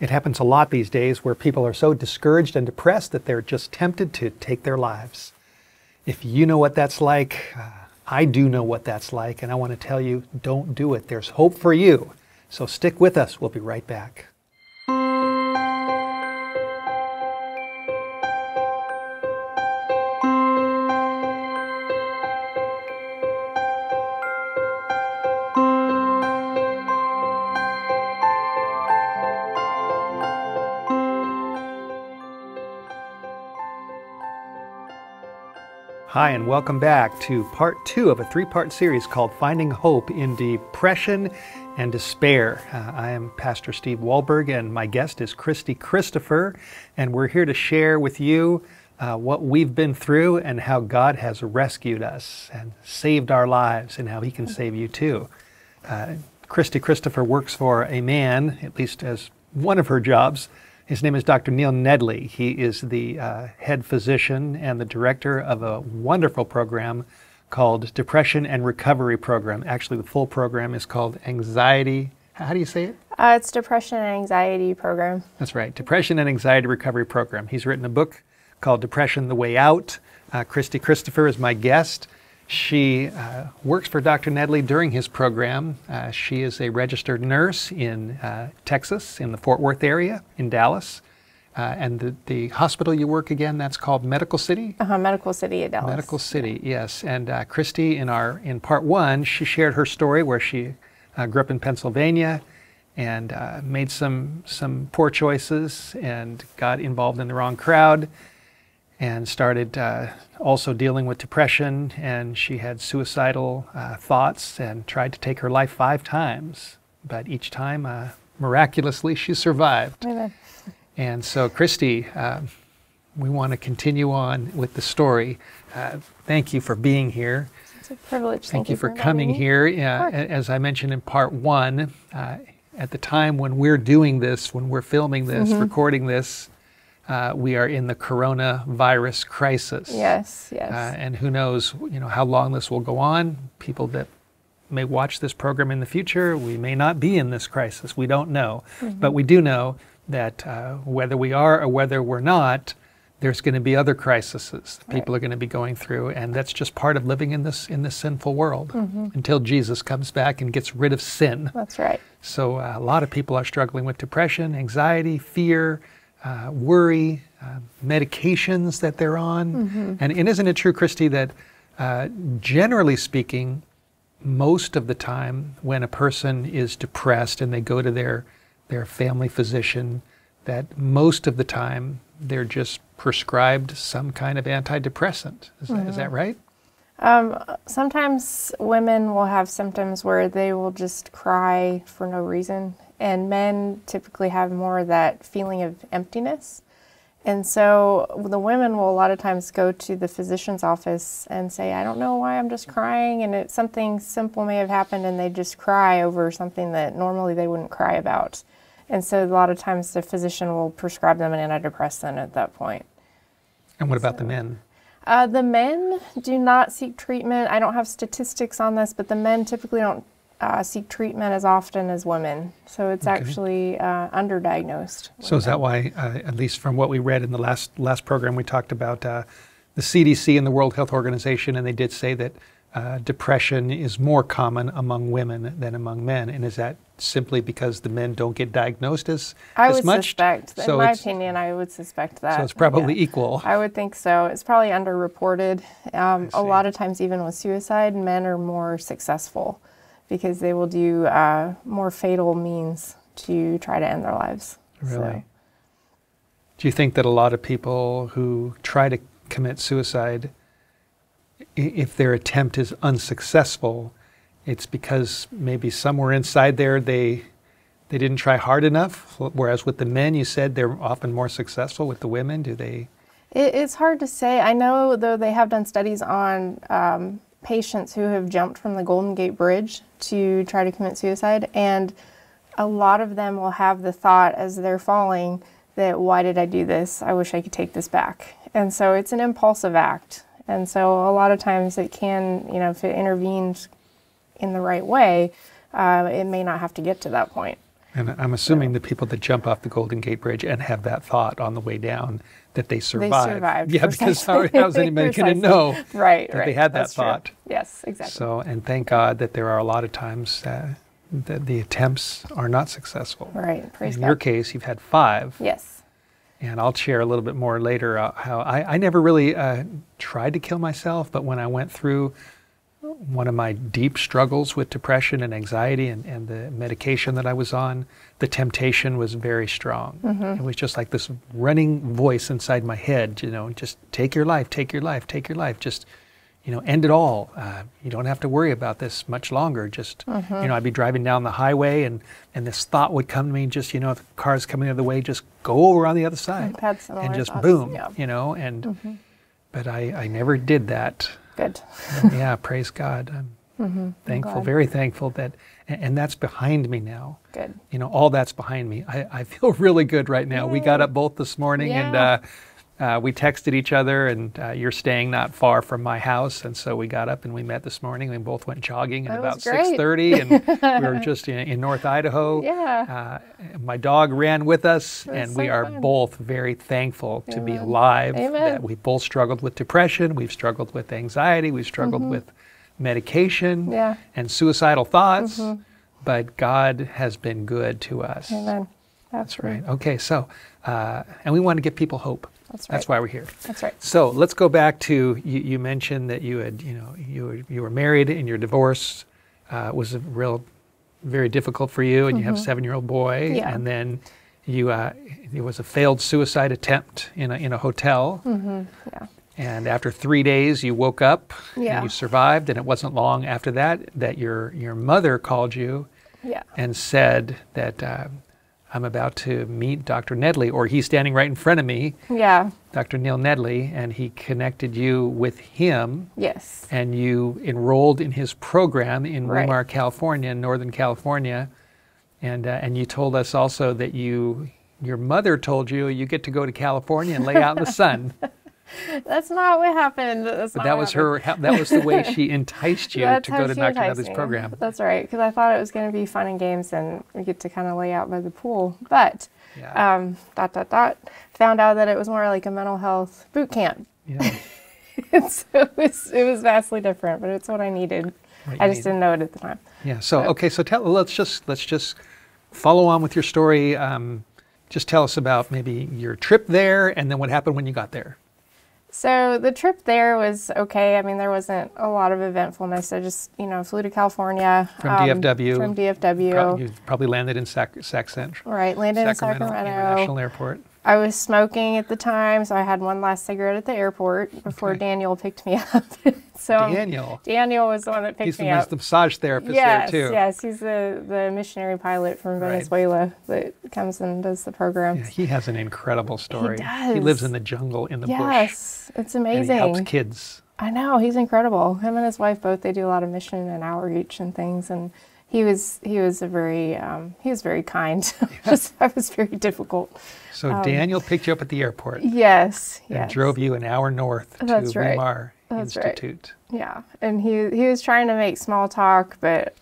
It happens a lot these days where people are so discouraged and depressed that they're just tempted to take their lives. If you know what that's like, uh, I do know what that's like, and I want to tell you don't do it. There's hope for you. So stick with us. We'll be right back. Hi, and welcome back to part two of a three part series called Finding Hope in Depression and Despair. Uh, I am Pastor Steve Wohlberg, and my guest is Christy Christopher, and we're here to share with you uh, what we've been through and how God has rescued us and saved our lives, and how He can save you too. Uh, Christy Christopher works for a man, at least as one of her jobs, his name is Dr. Neil Nedley. He is the uh, head physician and the director of a wonderful program called Depression and Recovery Program. Actually, the full program is called Anxiety. How do you say it? Uh, it's Depression and Anxiety Program. That's right, Depression and Anxiety Recovery Program. He's written a book called Depression the Way Out. Uh, Christy Christopher is my guest. She uh, works for Dr. Nedley during his program. Uh, she is a registered nurse in uh, Texas, in the Fort Worth area, in Dallas. Uh, and the, the hospital you work again, that's called Medical City? Uh-huh, Medical City at Dallas. Medical City, yes. And uh, Christy, in, our, in part one, she shared her story where she grew up in Pennsylvania and made some, some poor choices and got involved in the wrong crowd and started uh, also dealing with depression. And she had suicidal uh, thoughts and tried to take her life five times. But each time, uh, miraculously, she survived. Amen. And so, Christy, uh, we want to continue on with the story. Uh, thank you for being here. It's a privilege. Thank, thank you for, coming here. as I mentioned in part one, uh, at the time when we're doing this, when we're filming this, mm-hmm. recording this, uh, we are in the coronavirus crisis. Yes, yes. Uh, and who knows, you know, how long this will go on. People that may watch this program in the future, we may not be in this crisis. We don't know, mm-hmm. but we do know that uh, whether we are or whether we're not, there's going to be other crises that people right. are going to be going through, and that's just part of living in this in this sinful world mm-hmm. until Jesus comes back and gets rid of sin. That's right. So uh, a lot of people are struggling with depression, anxiety, fear uh, worry, uh, medications that they're on. Mm-hmm. And, and, isn't it true, Christy, that uh, generally speaking, most of the time when a person is depressed and they go to their, their family physician, that most of the time they're just prescribed some kind of antidepressant. Is, mm-hmm. that, is that mm-hmm. right? Um, sometimes women will have symptoms where they will just cry for no reason and men typically have more of that feeling of emptiness. And so the women will a lot of times go to the physician's office and say, I don't know why I'm just crying. And it, something simple may have happened and they just cry over something that normally they wouldn't cry about. And so a lot of times the physician will prescribe them an antidepressant at that point. And what about so, the men? Uh, the men do not seek treatment. I don't have statistics on this, but the men typically don't uh, seek treatment as often as women. So it's okay. actually uh, underdiagnosed. So is that why, uh, at least from what we read in the last last program, we talked about uh, the CDC and the World Health Organization, and they did say that uh, depression is more common among women than among men. And is that simply because the men don't get diagnosed as, I as would much? suspect. So in my opinion, I would suspect that. So it's probably yeah. equal. I would think so. It's probably underreported. Um, a lot of times, even with suicide, men are more successful because they will do uh, more fatal means to try to end their lives. Really? So. Do you think that a lot of people who try to commit suicide, if their attempt is unsuccessful, it's because maybe somewhere inside there they they didn't try hard enough? Whereas with the men, you said they're often more successful. With the women, do they? It, it's hard to say. I know though they have done studies on um, patients who have jumped from the Golden Gate Bridge to try to commit suicide, and a lot of them will have the thought as they're falling that, why did I do this? I wish I could take this back. And so it's an impulsive act. And so a lot of times it can, you know, if it intervenes in the right way, uh, it may not have to get to that point. And I'm assuming the people that jump off the Golden Gate Bridge and have that thought on the way down that they survived. survived, Yeah, because how, how's anybody going to know Right, that right. they had that That's true. thought? Yes, exactly. So, and thank God that there are a lot of times uh, that the attempts are not successful. right. Praise In God. your case, you've had five. yes. And I'll share a little bit more later uh, how I, I never really uh, tried to kill myself, but when I went through one of my deep struggles with depression and anxiety and, and the medication that I was on, the temptation was very strong. Mm-hmm. It was just like this running voice inside my head, you know, just take your life, take your life, take your life, just, you know, end it all. Uh, you don't have to worry about this much longer. Just, you mm-hmm. know, I'd be driving down the highway and, and this thought would come to me, just, you know, if the car's coming the other way, just go over on the other side I've had similar and just thoughts, boom, yeah. you know, and, mm-hmm. but I, I never did that. Good. yeah, praise God. I'm thankful, glad. very thankful that, and, and that's behind me now. Good. You know, all that's behind me. I, I feel really good right now. We got up both this morning and uh, uh, we texted each other, and uh, you're staying not far from my house, and so we got up and we met this morning. We both went jogging at That about 6:30, and we were just in, in North Idaho. Yeah. Uh, my dog ran with us, and we are fun. both very thankful to be alive. Amen. That we both struggled with depression, we've struggled with anxiety, we've struggled with medication Mm-hmm. Yeah. and suicidal thoughts, but God has been good to us. Amen. That's right. Okay, so, uh, and we want to give people hope. That's That's why we're here. That's right. So let's go back to you, you mentioned that you had, you know, you were, you were married and your divorce uh, was a real, very difficult for you, and you have a seven-year-old boy, Mm-hmm. Yeah. and then you, uh, it was a failed suicide attempt in a in a hotel, Mm-hmm. Yeah. and after three days you woke up Yeah. and you survived, and it wasn't long after that that your your mother called you Yeah. and said that. Uh, I'm about to meet Dr. Nedley, or he's standing right in front of me, Yeah. Dr. Neil Nedley, and he connected you with him, Yes. and you enrolled in his program in Right. California, in Northern California, and uh, and you told us also that you your mother told you you get to go to California and lay out in the sun, That's not what happened. That's but that was happened. her that was the way she enticed you to go to Dr. enticed program. That's right, because I thought it was going to be fun and games, and we get to kind of lay out by the pool. But Yeah. um, dot dot dot, found out that it was more like a mental health boot camp. yeah. And so it was, it was vastly different, but it's what I needed. What I just needed. didn't know it at the time. Yeah. So okay. So tell. Let's just let's just follow on with your story. Um, just tell us about maybe your trip there, and then what happened when you got there. So the trip there was okay. I mean, there wasn't a lot of eventfulness. I just, you know, flew to California From um, DFW. From DFW, Probably, you probably landed in Sac, Sac Central, right? Landed in Sacramento Sacramento. International Airport. I was smoking at the time, so I had one last cigarette at the airport before Okay. Daniel picked me up. so um, Daniel, Daniel was the one that picked he's the, me he's up. the massage therapist yes, there too. yes, he's the the missionary pilot from Right. Venezuela that comes and does the program. Yeah, he has an incredible story. He does. He lives in the jungle in the bush. yes, it's And amazing. he helps kids. I know he's incredible. Him and his wife both they do a lot of mission and outreach and things. And he was he was a very um, he was very kind. Just I was very difficult. So Daniel picked you up at the airport Yes, and Um, yes. drove you an hour north That's to right. Weimar That's right. Institute. Yeah, and he he was trying to make small talk, but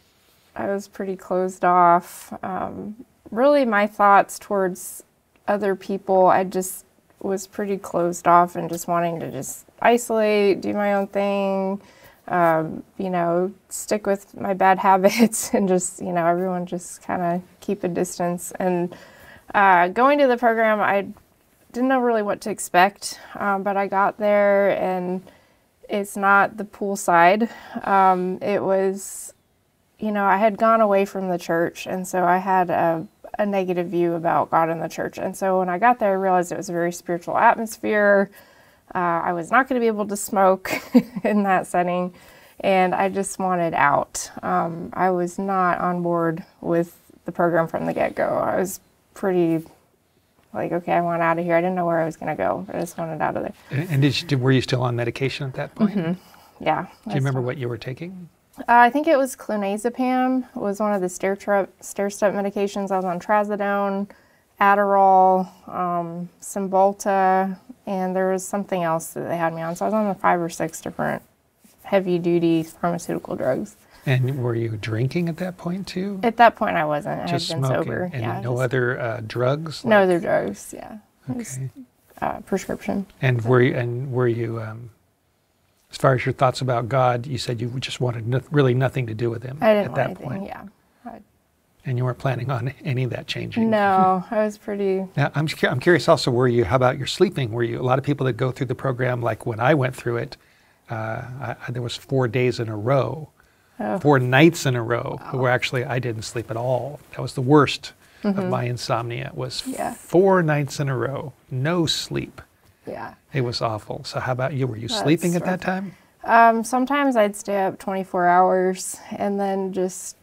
I was pretty closed off. Um, really, my thoughts towards other people, I just was pretty closed off and just wanting to just isolate, do my own thing, um, you know, stick with my bad habits, and just you know, everyone just kind of keep a distance. And uh, going to the program, I didn't know really what to expect, um, but I got there and it's not the poolside. Um, it was, you know, I had gone away from the church, and so I had a, a negative view about God and the church. And so when I got there, I realized it was a very spiritual atmosphere. Uh, I was not going to be able to smoke in that setting, and I just wanted out. Um, I was not on board with the program from the get go. I was pretty like, okay, I want out of here. I didn't know where I was going to go. I just wanted out of there. And, did you, did- were you still on medication at that point? Yeah. Do you remember what you were taking? Uh, I think it was clonazepam. It was one of the stair trip, stair step medications. I was on trazodone, Adderall, um, Cymbalta, and there was something else that they had me on. So I was on the five or six different heavy duty pharmaceutical drugs. And were you drinking at that point too? At that point, I wasn't. I just had been smoking, sober. and yeah, no just- other uh, drugs. no other drugs. Yeah, Okay. uh, prescription. And were you, and were you, um, as far as your thoughts about God, you said you just wanted no, really nothing to do with Him I didn't at that anything. point, Yeah. And you weren't planning on any of that changing. No, I was pretty. Now, I'm, I'm curious also, were you, how about your sleeping? Were you, a lot of people that go through the program, like when I went through it, uh, I, there was four days in a row, Oh. four nights in a row, where actually I didn't sleep at all. That was the worst of my insomnia, was Mm-hmm. Yeah. four nights in a row, no sleep. Yeah. It was awful. So how about you? Were you That's sleeping at that time? Um, sometimes I'd stay up 24 hours and then just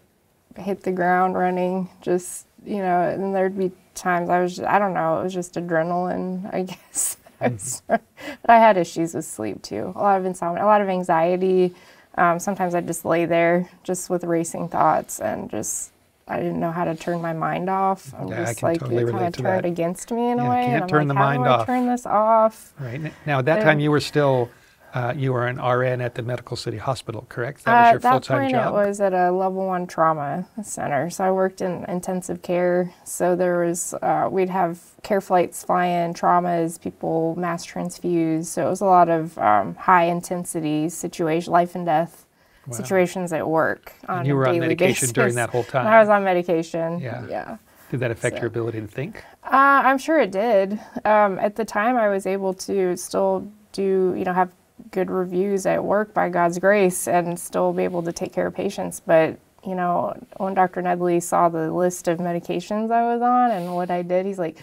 hit the ground running. Just you know, and there'd be times I was just, I don't know, it was just adrenaline, I guess. I was- but I had issues with sleep too. A lot of insomnia, a lot of anxiety. Um, sometimes I'd just lay there just with racing thoughts and just I didn't know how to turn my mind off. I'm Yeah, I just like totally it kind of to turned that. against me in Yeah, a way. can't and I'm turn like, the how mind do I off. turn this off? Right. Now, at that Yeah. time, you were still, uh, you were an RN at the Medical City Hospital, correct? That Uh, was your at that full-time point, job? it was at a level one trauma center. So I worked in intensive care. So there was, uh, we'd have care flights fly in, traumas, people mass transfused. So it was a lot of um, high intensity situation, life and death Wow. situations at work on And you a were on medication basis. during that whole time. I was on medication. Yeah. Yeah. Did that affect so- your ability to think? Uh, I'm sure it did. Um, at the time, I was able to still do, you know, have good reviews at work by God's grace and still be able to take care of patients. But, you know, when Dr. Nedley saw the list of medications I was on and what I did, he's like,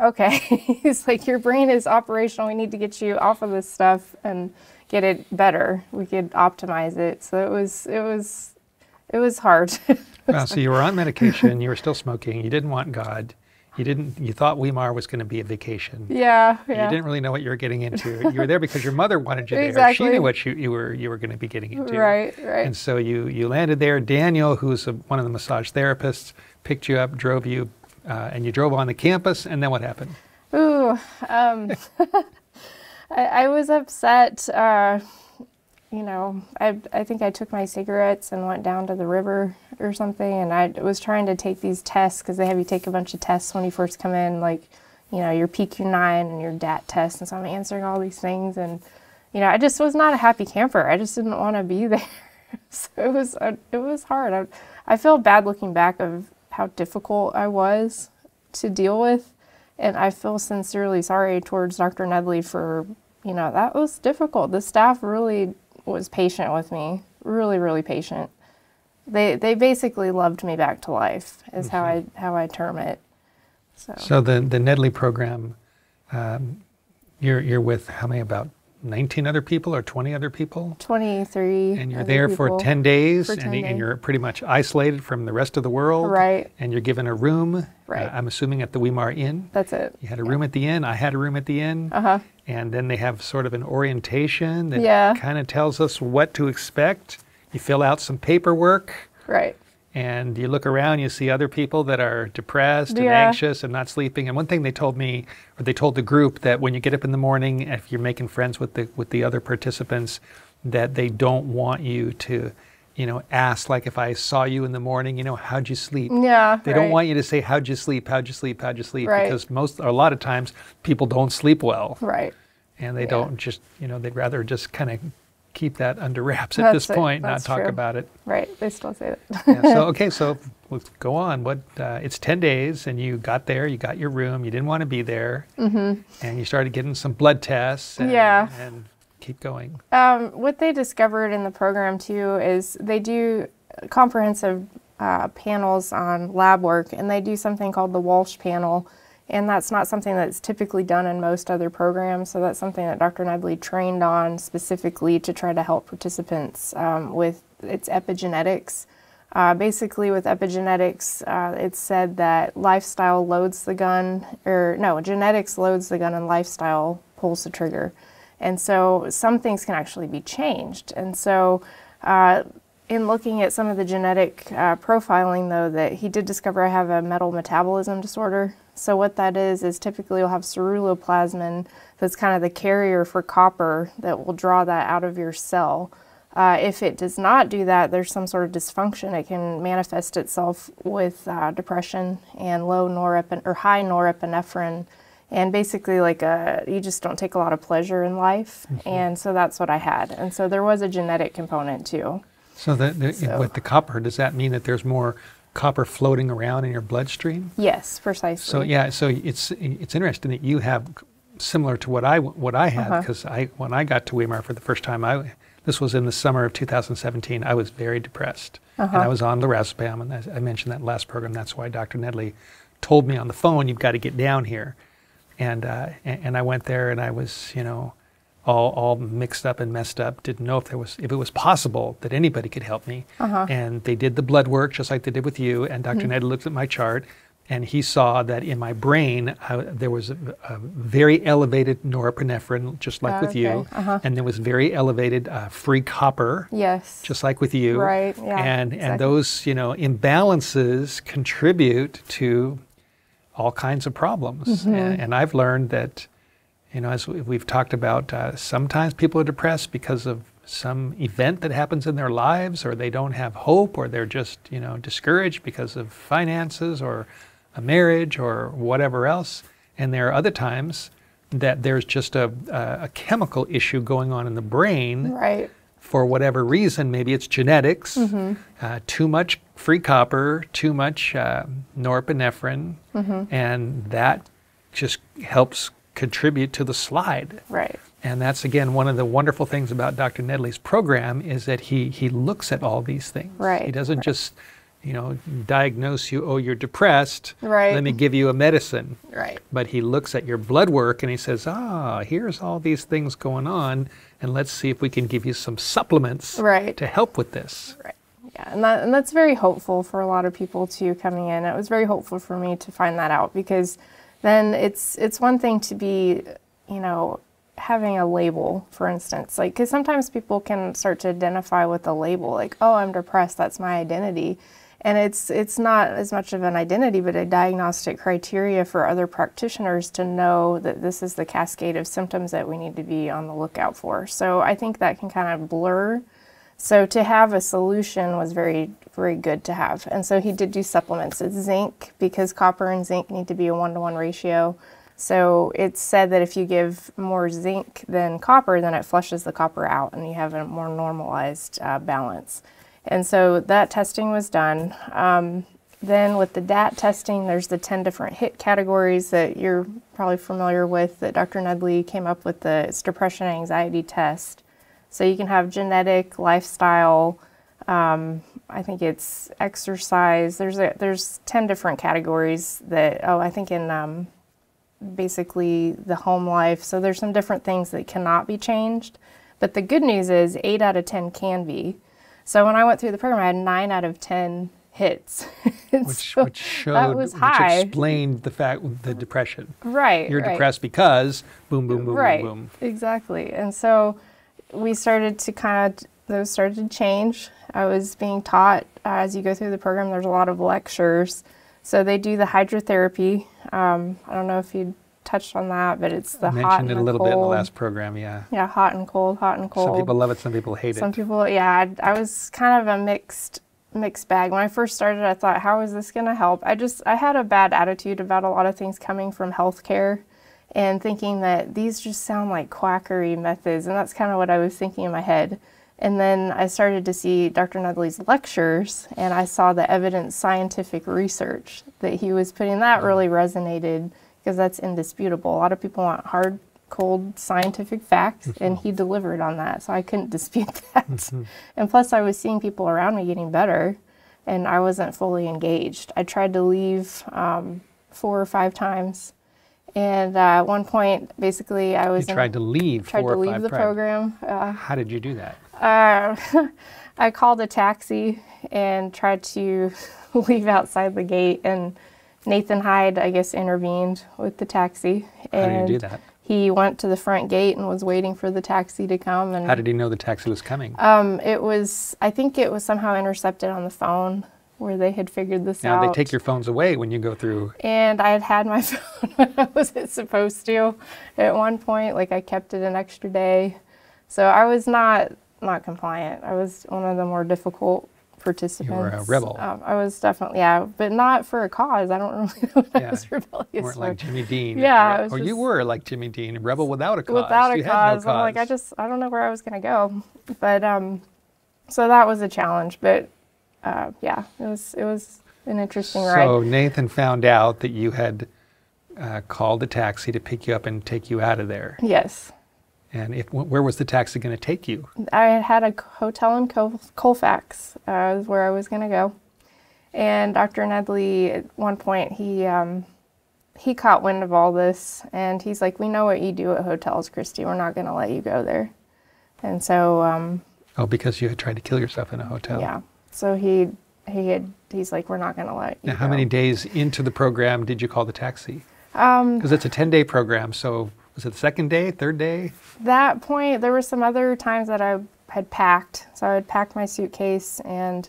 okay. he's like, your brain is operational. We need to get you off of this stuff and get it better. We could optimize it. So it was, it was, it was hard. Well, so you were on medication, you were still smoking, you didn't want God, you didn't, you thought Weimar was going to be a vacation. yeah. You didn't really know what you were getting into. You were there because your mother wanted you there. She knew what you, you were you were going to be getting into. Right. Right. And so you you landed there. Daniel, who's a, one of the massage therapists, picked you up, drove you, uh, and you drove on the campus. And then what happened? Ooh, um, I, I was upset. Uh, you know, I I think I took my cigarettes and went down to the river or something, and I was trying to take these tests because they have you take a bunch of tests when you first come in, like you know your PHQ-9 and your DAT test, and so I'm answering all these things, and you know I just was not a happy camper. I just didn't want to be there. so it was uh, it was hard. I, I feel bad looking back of how difficult I was to deal with. And I feel sincerely sorry towards Dr. Nedley for, you know, that was difficult. The staff really was patient with me, really, really patient. They they basically loved me back to life, is how I how I term it. So, So the the Nedley program, um, you're you're with how many? About 19 other people or 20 other people? 23. And you're there for 10 days, For and, 10 y- and days. you're pretty much isolated from the rest of the world. Right. And you're given a room. Right. uh, I'm assuming at the Weimar Inn. That's it. You had a room at the inn. I had a room at the inn. Uh huh. And then they have sort of an orientation that Yeah. kind of tells us what to expect. You fill out some paperwork. Right. And you look around, you see other people that are depressed and Yeah. anxious and not sleeping. And one thing they told me, or they told the group, that when you get up in the morning, if you're making friends with the with the other participants, that they don't want you to, you know, ask like if I saw you in the morning, you know, how'd you sleep? Yeah. They don't want you to say how'd you sleep, how'd you sleep, how'd you sleep, Right. because most or a lot of times people don't sleep well, Right. and they Yeah. don't just, you know, they'd rather just kind of keep that under wraps at That's this point, not talk true. about it. Right. They still say that. Yeah, so okay, so let's go on. What? Uh, it's ten days, and you got there. You got your room. You didn't want to be there, mm-hmm. and you started getting some blood tests. And, Yeah. and keep going. Um, what they discovered in the program too is they do comprehensive uh, panels on lab work, and they do something called the Walsh panel, and that's not something that's typically done in most other programs. So that's something that Dr. Nedley trained on specifically to try to help participants um, with its epigenetics. Uh, basically, with epigenetics, uh, it's said that lifestyle loads the gun, or no, genetics loads the gun, and lifestyle pulls the trigger. And so some things can actually be changed. And so, uh, in looking at some of the genetic uh, profiling, though, that he did discover I have a metal metabolism disorder. So, what that is, is typically you'll have ceruloplasmin that's kind of the carrier for copper that will draw that out of your cell. Uh, if it does not do that, there's some sort of dysfunction. It can manifest itself with uh, depression and low norepinephrine or high norepinephrine, and basically like a you just don't take a lot of pleasure in life. Mm-hmm. And so that's what I had. And so there was a genetic component too. So, the, the, so with the copper, does that mean that there's more copper floating around in your bloodstream? Yes, precisely. So yeah, so it's it's interesting that you have similar to what I what I had because uh-huh. I when I got to Weimar for the first time I this was in the summer of 2017. I was very depressed. Uh-huh. And I was on lorazepam, and I mentioned that last program. That's why Dr. Nedley told me on the phone, you've got to get down here. And, uh, and I went there, and I was, you know, all, all mixed up and messed up. Didn't know if there was if it was possible that anybody could help me. Uh-huh. And they did the blood work just like they did with you. And doctor mm-hmm. Ned looked at my chart, and he saw that in my brain I, there was a, a, very elevated norepinephrine, just like with okay. you, uh-huh. and there was very elevated uh, free copper, yes, just like with you, right? Yeah, and exactly. and those you know imbalances contribute to all kinds of problems, mm-hmm. and, and, I've learned that, you know, as we've talked about, uh, sometimes people are depressed because of some event that happens in their lives, or they don't have hope, or they're just you know discouraged because of finances or a marriage or whatever else. And there are other times that there's just a, a, chemical issue going on in the brain. Right. For whatever reason, maybe it's genetics, mm-hmm. uh, too much free copper, too much uh, norepinephrine, mm-hmm. and that just helps contribute to the slide. Right. And that's again one of the wonderful things about Dr. Nedley's program is that he he looks at all these things. Right. He doesn't right. just you know, diagnose you, oh, you're depressed. Right. Let me give you a medicine. Right. But he looks at your blood work and he says, ah, here's all these things going on, and let's see if we can give you some supplements right. to help with this. Right. Yeah, and, that, and that's very hopeful for a lot of people too coming in. It was very hopeful for me to find that out because then it's it's one thing to be, you know, having a label, for instance, like because sometimes people can start to identify with a label, like, oh, I'm depressed, that's my identity. And it's it's not as much of an identity but a diagnostic criteria for other practitioners to know that this is the cascade of symptoms that we need to be on the lookout for. So i think that can kind of blur so to have a solution was very very good to have and so he did do supplements it's zinc because copper and zinc need to be a one-to-one ratio so it's said that if you give more zinc than copper then it flushes the copper out and you have a more normalized uh, balance and so that testing was done. Um, then with the DAT testing, there's the 10 different hit categories that you're probably familiar with that Dr. Nedley came up with the depression anxiety test. So you can have genetic, lifestyle, um, I think it's exercise. There's a, there's 10 different categories that, oh, I think in um, basically the home life. So there's some different things that cannot be changed. But the good news is 8 out of 10 can be. So when I went through the program, I had nine out of ten hits, which, so which showed, which explained the fact the depression. Right. You're right. depressed because boom, boom, boom, right. boom, boom. Exactly. And so we started to kind of those started to change. I was being taught as you go through the program. There's a lot of lectures. So they do the hydrotherapy. Um, I don't know if you touched on that, but it's the I hot mentioned it a little cold. bit in the last program, yeah. Yeah, hot and cold, hot and cold. Some people love it, some people hate some it. Some people, yeah. I, I, was kind of a mixed mixed bag. When I first started, I thought, how is this going to help? I just I had a bad attitude about a lot of things coming from healthcare, and thinking that these just sound like quackery methods, and that's kind of what I was thinking in my head. And then I started to see Dr. Nedley's lectures, and I saw the evidence scientific research that he was putting. That mm-hmm. really resonated because that's indisputable. A lot of people want hard, cold scientific facts, and he delivered on that. So I couldn't dispute that. Mm-hmm. And plus, I was seeing people around me getting better, and I wasn't fully engaged. I tried to leave um, four or five times. And uh, at one point, basically, I was you tried in, to leave. Tried to leave the program. Uh, How did you do that? Uh, I called a taxi and tried to leave outside the gate, and Nathan Hyde, I guess, intervened with the taxi. And How did you do that? He went to the front gate and was waiting for the taxi to come. And How did he know the taxi was coming? Um, it was, I think it was somehow intercepted on the phone where they had figured this now, out. Now they take your phones away when you go through. And I had had my phone when I wasn't supposed to at one point. Like I kept it an extra day. So I was not not compliant. I was one of the more difficult participants. You were a rebel. Um, I was definitely yeah, but not for a cause. I don't really know what Yeah. I was rebellious You weren't for. like Jimmy Dean. Yeah, Or, was or you were like Jimmy Dean, a rebel without a cause. Without a You had cause, no I'm like I just I don't know where I was gonna go, but um, so that was a challenge. But uh, yeah, it was it was an interesting ride. So Nathan found out that you had uh, called a taxi to pick you up and take you out of there. Yes. And if, where was the taxi going to take you? I had had a hotel in Col- Colfax, uh, is where I was going to go. And Dr. Nedley, at one point, he um, he caught wind of all this, and he's like, "We know what you do at hotels, Christy. We're not going to let you go there." And so, um, Oh, because you had tried to kill yourself in a hotel. yeah. So he he had he's like, "We're not going to let you." Now, how go." many days into the program did you call the taxi? Um, Because it's a 10 day program. So was it the second day, third day? that point, there were some other times that I had packed. So I had packed my suitcase and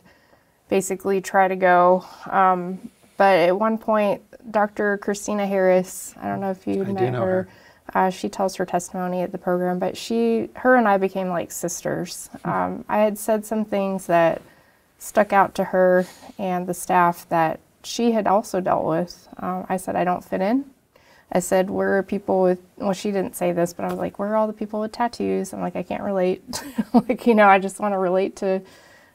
basically try to go. Um, but at one point, Dr. Christina Harris, I don't know if you met know her. her. Uh, she tells her testimony at the program, but she, her and I became like sisters. Hmm. Um, I had said some things that stuck out to her and the staff that she had also dealt with. Um, I said, I don't fit in. I said, where are people with, well, she didn't say this, but I was like, where are all the people with tattoos? I'm like, I can't relate. like, you know, I just want to relate to,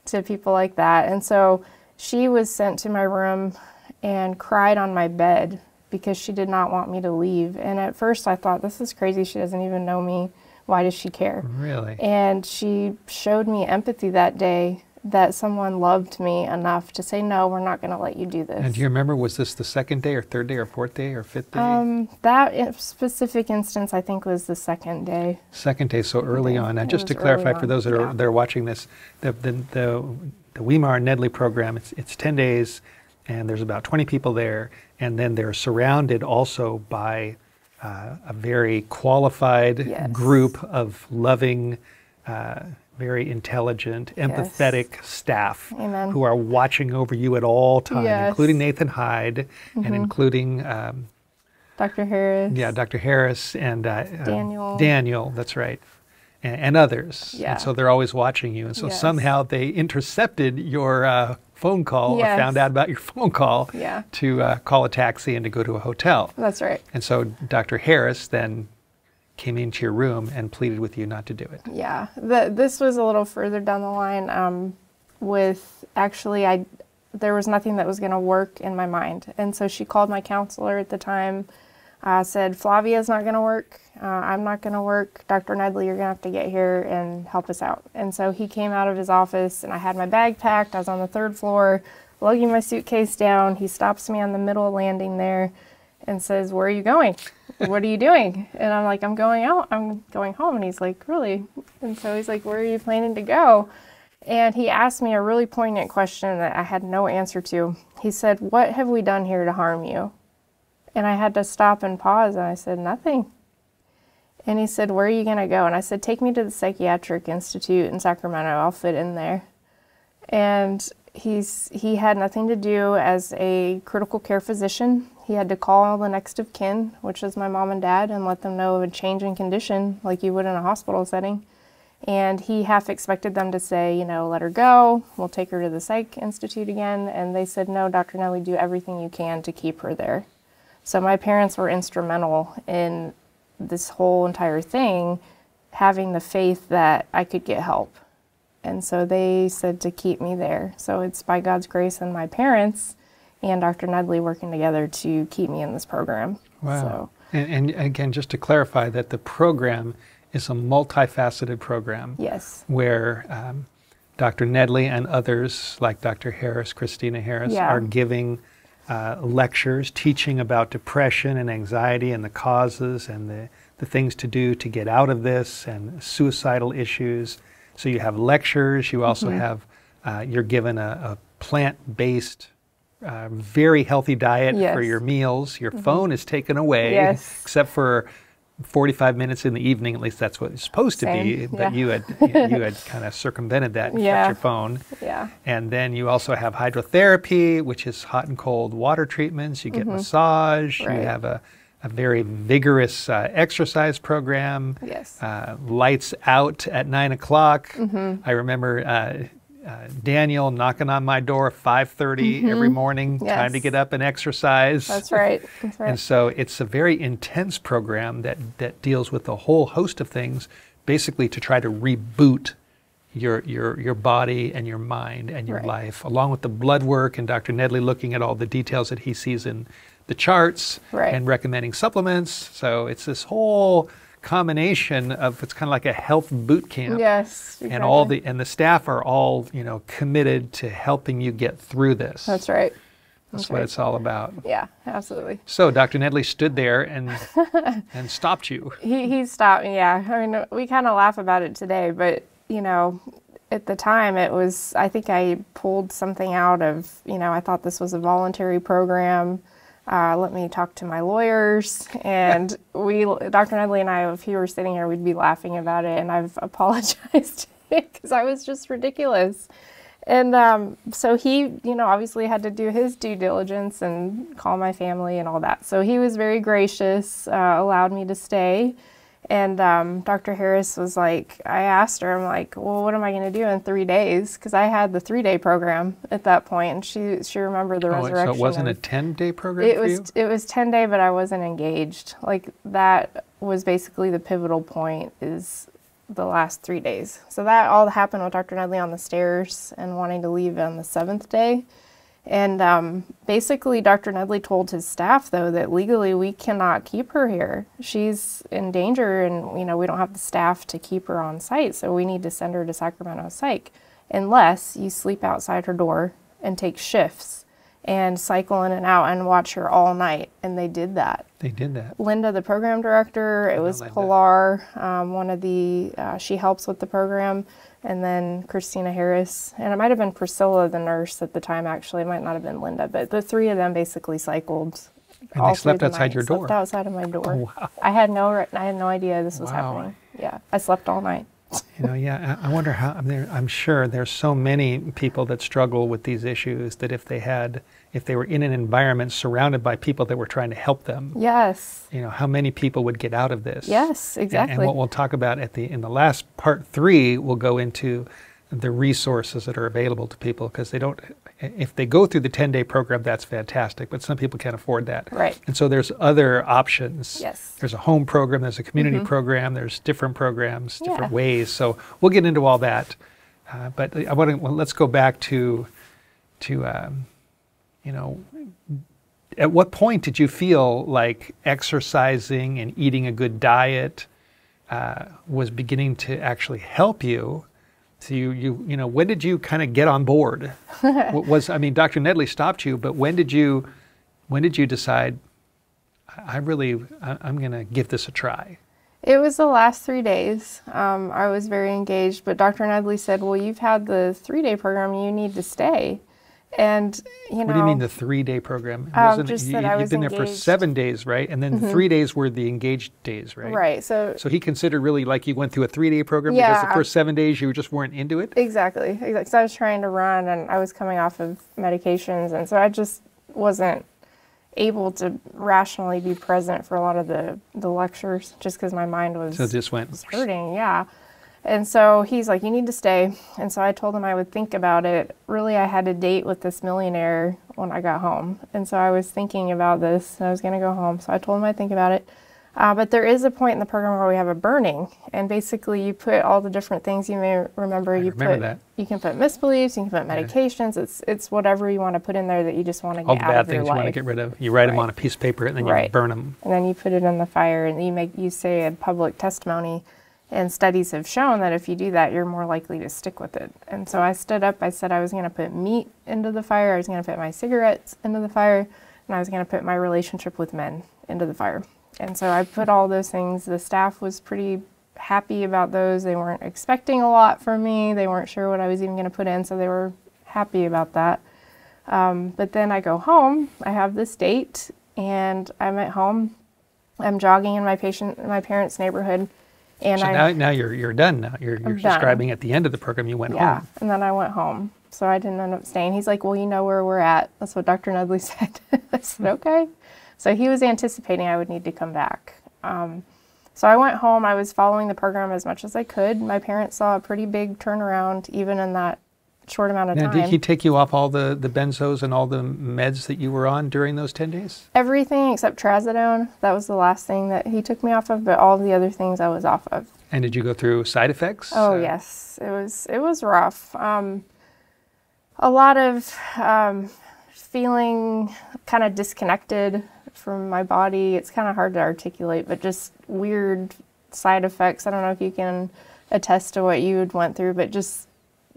to people like that. And so she was sent to my room and cried on my bed because she did not want me to leave. And at first I thought, this is crazy. She doesn't even know me. Why does she care? Really? And she showed me empathy that day that someone loved me enough to say, no, we're not going to let you do this. And do you remember, was this the second day or third day or fourth day or fifth day? Um, that specific instance, I think, was the second day. Second day, so early on. Now, just to clarify for those that are yeah. that are watching this, the the the, the Weimar Nedley program, it's it's ten days, and there's about twenty people there, and then they're surrounded also by uh, a very qualified Yes. group of loving. Uh, very intelligent, empathetic staff Amen. who are watching over you at all times, Yes. Mm-hmm. including Nathan Hyde and including um, Dr. Harris. yeah, Dr. Harris and uh, uh, Daniel. Daniel, that's right, and, and others. Yeah. And so they're always watching you. And so Yes. somehow they intercepted your uh, phone call or found out about your phone call Yeah. to uh, call a taxi and to go to a hotel. That's right. And so Dr. Harris then came into your room and pleaded with you not to do it. Yeah. The, this was a little further down the line. Um, with actually, I there was nothing that was going to work in my mind, and so she called my counselor at the time. Uh, said Flavia's not going to work. Uh, I'm not going to work. Dr. Nedley, you're going to have to get here and help us out. And so he came out of his office, and I had my bag packed. I was on the third floor, lugging my suitcase down. He stops me on the middle landing there, and says, "Where are you going? what are you doing?" And I'm like, "I'm going out. I'm going home." And he's like, "Really?" And so he's like, "Where are you planning to go?" And he asked me a really poignant question that I had no answer to. He said, "What have we done here to harm you?" And I had to stop and pause, and I said, "Nothing." And he said, "Where are you going to go?" And I said, "Take me to the Psychiatric Institute in Sacramento. I'll fit in there." And he's he had nothing to do as a critical care physician. He had to call the next of kin, which is my mom and dad, and let them know of a change in condition like you would in a hospital setting. And he half expected them to say, you know, let her go. We'll take her to the psych institute again. And they said, no, Dr. Nedley, do everything you can to keep her there. So my parents were instrumental in this whole entire thing, having the faith that I could get help. And so they said to keep me there. So it's by God's grace and my parents and Dr. Nedley working together to keep me in this program. Wow. So, And, and again, just to clarify that the program is a multifaceted program. yes. where um, Dr. Nedley and others, like Dr. Harris, Christina Harris, Yeah. are giving uh, lectures teaching about depression and anxiety and the causes and the, the things to do to get out of this and suicidal issues. So you have lectures, you also Mm-hmm. have, uh, you're given a, a plant based, uh, very healthy diet for Yes. Mm-hmm. your meals. Your phone is taken away, Yes. except for 45 minutes in the evening, at least that's what it's supposed to be. Same, But yeah. you had you had kind of circumvented that and kept your phone. Yeah. And then you also have hydrotherapy, which is hot and cold water treatments. You get massage. You Mm-hmm. Right. have a, a a very vigorous uh, exercise program. Yes. Uh, lights out at nine o'clock. Mm-hmm. I remember uh, uh, Daniel knocking on my door 5:30 every morning, time to Mm-hmm. Get up and exercise. That's right. That's right. And so it's a very intense program that, that deals with a whole host of things, basically to try to reboot your, your, your body and your mind and your Right. life, along with the blood work and Dr. Nedley looking at all the details that he sees in the charts Right. and recommending supplements. So it's this whole combination of it's kind of like a health boot camp. yes. And all the and the staff are all you know committed to helping you get through this. That's right. That's that's what right. it's all about. Yeah, absolutely. So Dr. Nedley stood there and and stopped you. He he stopped me. Yeah, I mean we kind of laugh about it today, but you know, at the time it was. I think I pulled something out of. You know, I thought this was a voluntary program. Uh, let me talk to my lawyers, and we, Dr. Nedley and I, if he were sitting here, we'd be laughing about it, and I've apologized because I was just ridiculous. And um, so he, you know, obviously had to do his due diligence and call my family and all that. So he was very gracious, uh, allowed me to stay. And um, Dr. Harris was like, I asked her, I'm like, well, what am I going to do in three days? Because I had the three day program at that point, and she she remembered the Oh, resurrection. so it wasn't a 10 day program it was you? it was 10 day but i wasn't engaged like that was basically the pivotal point is the last three days so that all happened with dr nedley on the stairs and wanting to leave on the seventh day and um, basically dr nedley told his staff though that legally we cannot keep her here she's in danger and you know we don't have the staff to keep her on site so we need to send her to sacramento psych unless you sleep outside her door and take shifts and cycle in and out and watch her all night. And they did that. They did that. Linda, the program director, it was Linda. Pilar, um, one of the, uh, she helps with the program, and then Christina Harris. And it might have been Priscilla, the nurse at the time, actually. It might not have been Linda, but the three of them basically cycled. And all they slept outside night, your slept outside of my oh, door. Oh, wow. I had no, I had no idea this was Wow. happening. Yeah, I slept all night. You know, yeah, I I wonder how, I mean, I'm sure there's so many people that struggle with these issues that if they had, if they were in an environment surrounded by people that were trying to help them, Yes. you know, how many people would get out of this? Yes, exactly. And what we'll talk about at the in the last part three, we'll go into the resources that are available to people because they don't. If they go through the 10 day program, that's fantastic, but some people can't afford that. Right. And so there's other options. Yes. Mm-hmm. There's a home program, there's a community program, there's different programs, different Yeah. ways. So we'll get into all that. Uh, but I want to well, let's go back to to um, you know at what point did you feel like exercising and eating a good diet uh, was beginning to actually help you? So you, you, you know, when did you kind of get on board? What was I mean, Dr. Nedley stopped you, but when did you, when did you decide? I I really, I, I'm going to give this a try. It was the last three days. Um, I was very engaged, but Dr. Nedley said, "Well, you've had the three-day program. You need to stay." And you know, What do you mean the three-day program? Um, just you, that I you've was been there for. Mm-hmm. seven days, right? And then the three days were the engaged days, right? right? So, So he considered really like you went through a three-day program Yeah, because the first seven days you just weren't into it. exactly, exactly. So I was trying to run, and I was coming off of medications, and so I just wasn't able to rationally be present for a lot of the the lectures, just because my mind was So just went. was hurting, yeah. And so he's like, You need to stay. And so I told him I would think about it. Really, I had a date with this millionaire when I got home. And so I was thinking about this and I was going to go home. So I told him I'd think about it. Uh, but there is a point in the program where we have a burning. And basically, you put all the different things you may remember. you remember put, that. You can put misbeliefs, you can put medications. It's, it's whatever you want to put in there that you just want to All get the out bad of your things you want to get rid of. You write them on a piece of paper and then you Right. burn them. and then you put it in the fire and you make you say a public testimony and studies have shown that if you do that you're more likely to stick with it. And so i stood up i said i was going to put meat into the fire i was going to put my cigarettes into the fire and i was going to put my relationship with men into the fire. And so i put all those things. The staff was pretty happy about those. They weren't expecting a lot from me. They weren't sure what i was even going to put in so they were happy about that. Um, but then I go home. I have this date, and I'm at home. I'm jogging in my patient, my parents' neighborhood, and So I now, now you're you're done. Now you're you're I'm done. describing at the end of the program you went yeah, home. and then I went home. So I didn't end up staying. He's like, "Well, you know where we're at." That's what Dr. Nedley said. I said, "Okay." So he was anticipating I would need to come back. Um, so I went home. I was following the program as much as I could. My parents saw a pretty big turnaround even in that short amount of Now, time. did he take you off all the, the benzos and all the meds that you were on during those 10 days? Everything except trazodone. That was the last thing that he took me off of, but all the other things I was off of. And did you go through side effects? Oh Uh, yes, it was it was rough. Um, a lot of um, feeling kind of disconnected from my body. It's kind of hard to articulate, but just weird side effects. I don't know if you can attest to what you went through, but just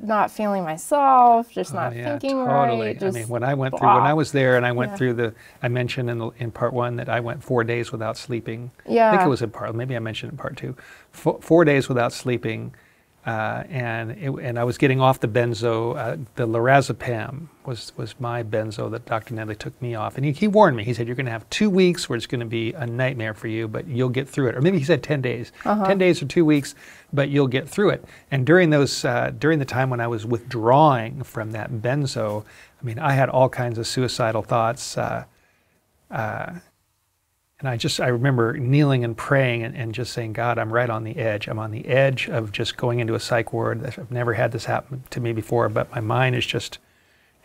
not feeling myself, just Oh, not yeah, thinking totally. right. I mean, when I went through, when. I was there and I went Yeah. through the, I mentioned in, the, in part one that I went four days without sleeping. Yeah, I think it was in part, maybe I mentioned in part two. Four, four days without sleeping. Uh, and it, and I was getting off the benzo. Uh, the lorazepam was was my benzo that Dr. Nedley took me off, and he, he warned me. He said you're going to have two weeks where it's going to be a nightmare for you, but you'll get through it. Or maybe he said ten days, ten days or two weeks, but you'll get through it. And during those uh, during the time when I was withdrawing from that benzo, I mean I had all kinds of suicidal thoughts. And I just, I remember kneeling and praying and, and just saying, God, I'm right on the edge. I'm on the edge of just going into a psych ward. I've never had this happen to me before, but my mind is just,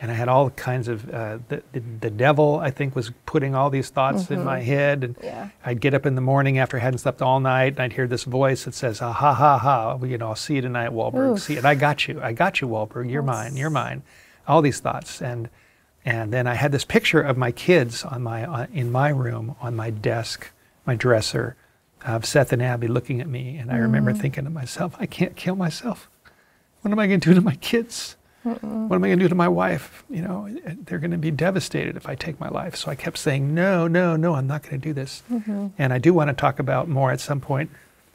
and I had all kinds of, uh, the, the, the devil, I think, was putting all these thoughts in my head. And Yeah. I'd get up in the morning after I hadn't slept all night and I'd hear this voice that says, ah, ha, ha, ha, well, you know, I'll see you tonight, Wohlberg. Oof. See, and I got you. I got you, Wohlberg. You're mine. You're mine. All these thoughts. And, and then I had this picture of my kids on my, on, in my room, on my desk, my dresser, of Seth and Abby looking at me. And I remember mm. thinking to myself, I can't kill myself. What am I going to do to my kids? What am I going to do to my wife? You know, they're going to be devastated if I take my life. So I kept saying, no, no, no, I'm not going to do this. Mm-hmm. And I do want to talk about more at some point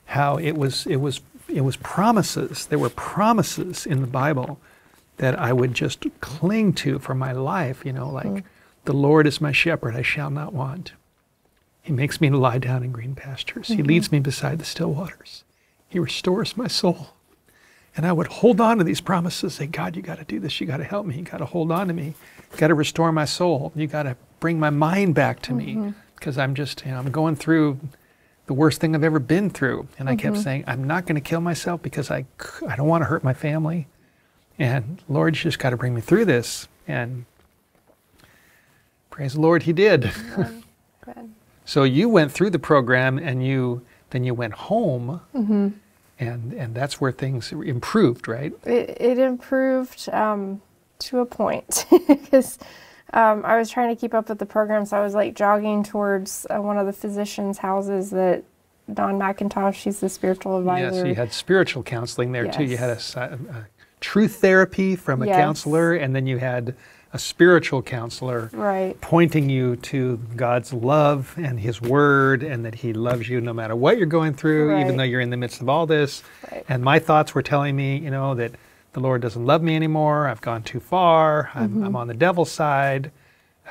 how it was, it was, it was promises. There were promises in the Bible that I would just cling to for my life. You know, like mm. the Lord is my shepherd; I shall not want. He makes me to lie down in green pastures. He mm-hmm. leads me beside the still waters. He restores my soul. And I would hold on to these promises, say, God, you got to do this. You got to help me. You got to hold on to me. You got to restore my soul. You got to bring my mind back to me mm-hmm. because I'm just, you know, I'm going through the worst thing I've ever been through. And I kept mm-hmm. saying, I'm not going to kill myself because I, I don't want to hurt my family. And Lord, you just got to bring me through this. And praise the Lord, He did. So you went through the program and you then you went home, and and that's where things improved, right? It, it improved um, to a point because um, I was trying to keep up with the program. So I was like jogging towards uh, one of the physicians' houses that Don McIntosh, she's the spiritual advisor. Yes, you had spiritual counseling there too. You had a, Yes. a truth therapy from a Yes. counselor, and then you had a spiritual counselor Right. pointing you to God's love and His Word, and that He loves you no matter what you're going through, even though you're in the midst of all this. Right. And my thoughts were telling me, you know, that the Lord doesn't love me anymore. I've gone too far. I'm, Mm-hmm. I'm on the devil's side.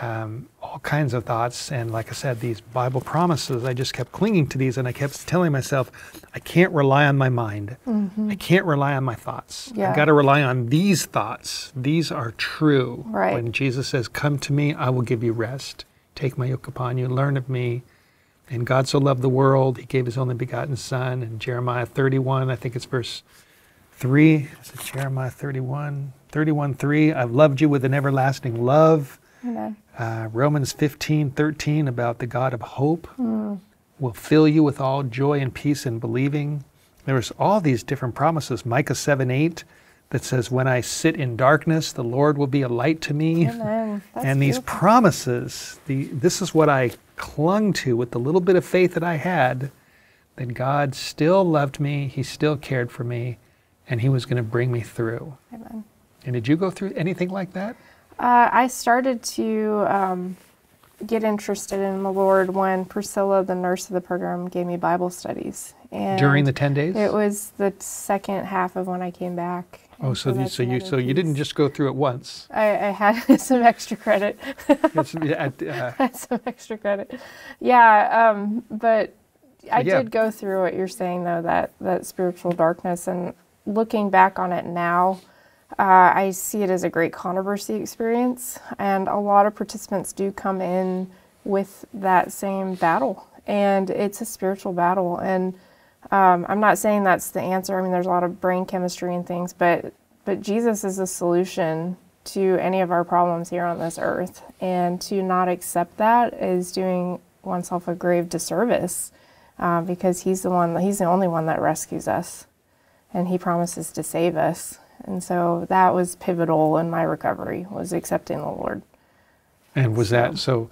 Um, all kinds of thoughts. And like I said, these Bible promises, I just kept clinging to these and I kept telling myself, I can't rely on my mind. I can't rely on my thoughts. I've Mm-hmm. Got to rely on these thoughts. These are true. Right. When Jesus says, Come to me, I will give you rest. Take my yoke upon you, learn of me. And God so loved the world, he gave his only begotten Son. And Jeremiah 31, I think it's verse 3. Is it Jeremiah 31? 31 3. I've loved you with an everlasting love. Amen. Uh, Romans 15, 13 about the God of hope will fill you with all joy and peace in believing. There's all these different promises. Micah 7, 8 that says, When I sit in darkness, the Lord will be a light to me. Amen. That's and these beautiful. promises, the, this is what I clung to with the little bit of faith that I had that God still loved me, He still cared for me, and He was going to bring me through. Amen. And did you go through anything like that? Uh, I started to um, get interested in the Lord when Priscilla, the nurse of the program, gave me Bible studies. And During the 10 days? It was the second half of when I came back. oh, so, you, so, you, so you didn't just go through it once. I, I had some extra credit. It's, at, uh, had some extra credit. Yeah, um, but I Yeah. did go through what you're saying though that that spiritual darkness and looking back on it now, uh, I see it as a great controversy experience, and a lot of participants do come in with that same battle. And it's a spiritual battle. And um, I'm not saying that's the answer. I mean, there's a lot of brain chemistry and things, but but Jesus is the solution to any of our problems here on this earth. And to not accept that is doing oneself a grave disservice uh, because he's the one, he's the only one that rescues us. And he promises to save us. And so that was pivotal in my recovery, was accepting the Lord. And was so. that, so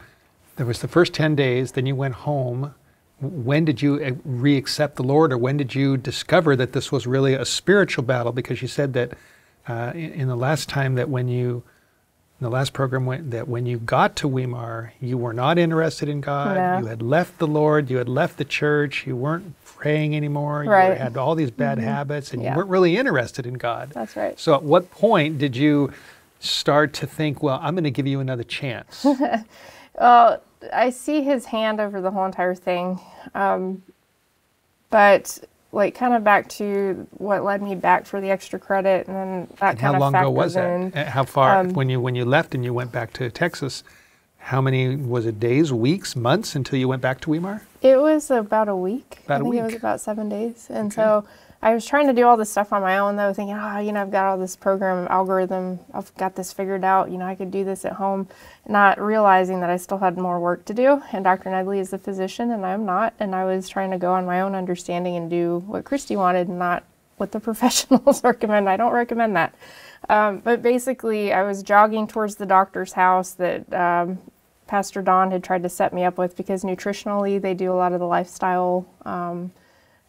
there was the first 10 days, then you went home. When did you uh, re-accept the Lord, or when did you discover that this was really a spiritual battle? Because you said that uh, in, the last time that when you, in the last program, when, that when you got to Weimar, you were not interested in God. No. You had left the Lord. You had left the church. You weren't praying anymore. Right. You had all these bad mm-hmm. habits, and yeah. you weren't really interested in God. That's right. So, at what point did you start to think, well, I'm going to give you another chance? well, I see His hand over the whole entire thing, um, but like kind of back to what led me back for the extra credit, and then that and kind how long ago was in. that? How far um, when you when you left and you went back to Texas? How many was it? Days, weeks, months until you went back to Weimar? It was about a week. About I think week. it was about seven days, and okay. so I was trying to do all this stuff on my own though, thinking, oh, you know, I've got all this program algorithm, I've got this figured out, you know, I could do this at home, not realizing that I still had more work to do. And Dr. Nedley is the physician and I'm not. And I was trying to go on my own understanding and do what Christy wanted not what the professionals recommend. I don't recommend that. Um, but basically, I was jogging towards the doctor's house that um, Pastor Don had tried to set me up with because nutritionally they do a lot of the lifestyle um,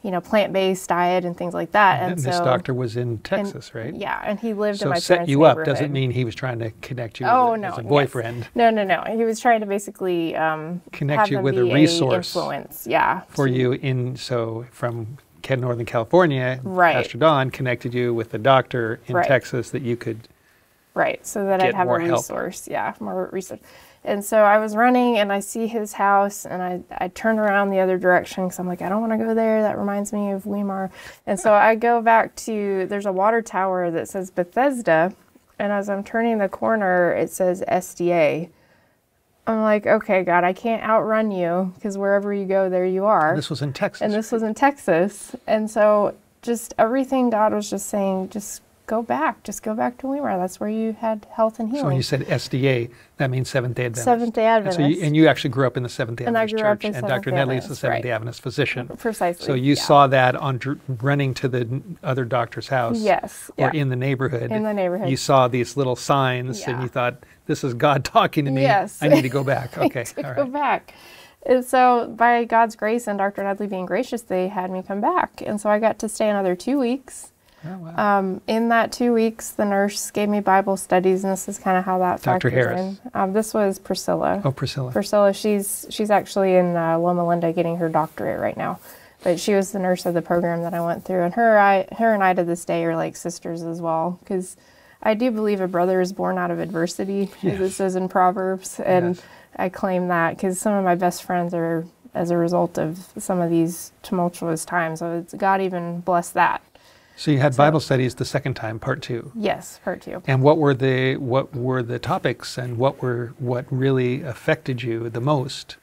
you know, plant-based diet and things like that. And, and this so, doctor was in Texas, and, right? Yeah, and he lived so in my set parents' you up doesn't mean he was trying to connect you oh, with, no, as a boyfriend. Yes. No, no, no. He was trying to basically um, connect you with a resource a influence. Yeah, for to, you in so from Northern California, right. Pastor Don connected you with a doctor in right. Texas that you could right, so that I'd have a resource. Help. Yeah, more resource. And so I was running and I see his house and I, I turn around the other direction because I'm like, I don't want to go there. That reminds me of Weimar. And so I go back to, there's a water tower that says Bethesda. And as I'm turning the corner, it says SDA. I'm like, okay, God, I can't outrun you because wherever you go, there you are. This was in Texas. And this was in Texas. And so just everything God was just saying, just go back. Just go back to Weimar. That's where you had health and healing. So when you said SDA, that means Seventh Day Adventist. Seventh Day Adventist. And, so you, and you actually grew up in the Seventh Day and Adventist Church, and Dr. Nedley is the Seventh Day. Adventist physician. Precisely. So you yeah. saw that on running to the other doctor's house. Yes. Or yeah. in the neighborhood. In the neighborhood. You saw these little signs yeah. and you thought, this is God talking to me. Yes. I need to go back. Okay. to All right. go back. And so, by God's grace and Dr. Nedley being gracious, they had me come back. And so I got to stay another two weeks. Oh, wow. Um, in that two weeks, the nurse gave me Bible studies, and this is kind of how that Dr. Harris. Um, this was Priscilla. Oh, Priscilla. Priscilla, she's she's actually in uh, Loma Linda getting her doctorate right now, but she was the nurse of the program that I went through, and her I her and I to this day are like sisters as well, because I do believe a brother is born out of adversity, yes. as it says in Proverbs, and yes. I claim that because some of my best friends are as a result of some of these tumultuous times. So God even blessed that. So you had So- Bible studies the second time, part two. Yes, part two. And what were the what were the topics and what were what really affected you the most?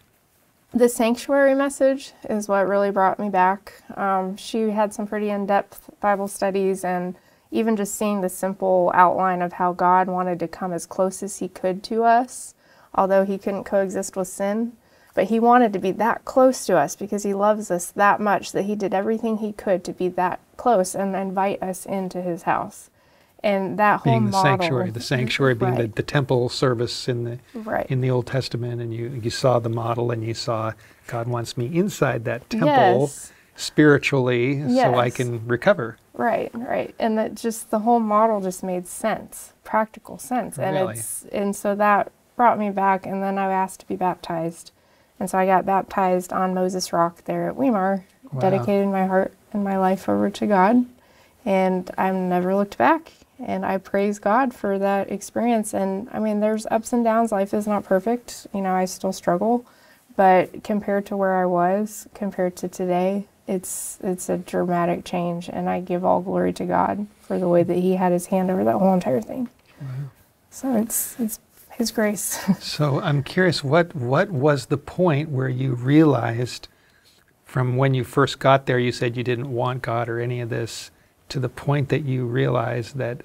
The sanctuary message is what really brought me back. Um, she had some pretty in depth Bible studies, and even just seeing the simple outline of how God wanted to come as close as He could to us, although He couldn't coexist with sin. But He wanted to be that close to us because He loves us that much that He did everything He could to be that close and invite us into His house. And that whole being the model, sanctuary, the sanctuary being the, Right. the temple service in the Right. in the Old Testament, and you you saw the model, and you saw God wants me inside that temple Yes. spiritually, so I can recover. Right, right. And that just the whole model just made sense, practical sense. And Really? it's and so that brought me back and then I asked to be baptized. And so I got baptized on Moses Rock there at Weimar, Wow. dedicated my heart and my life over to God. And I've never looked back. And I praise God for that experience. And I mean, there's ups and downs. Life is not perfect. You know, I still struggle. But compared to where I was, compared to today, it's it's a dramatic change. And I give all glory to God for the way that He had His hand over that whole entire thing. So it's it's His grace. so I'm curious, what what was the point where you realized, from when you first got there, you said you didn't want God or any of this, to the point that you realized that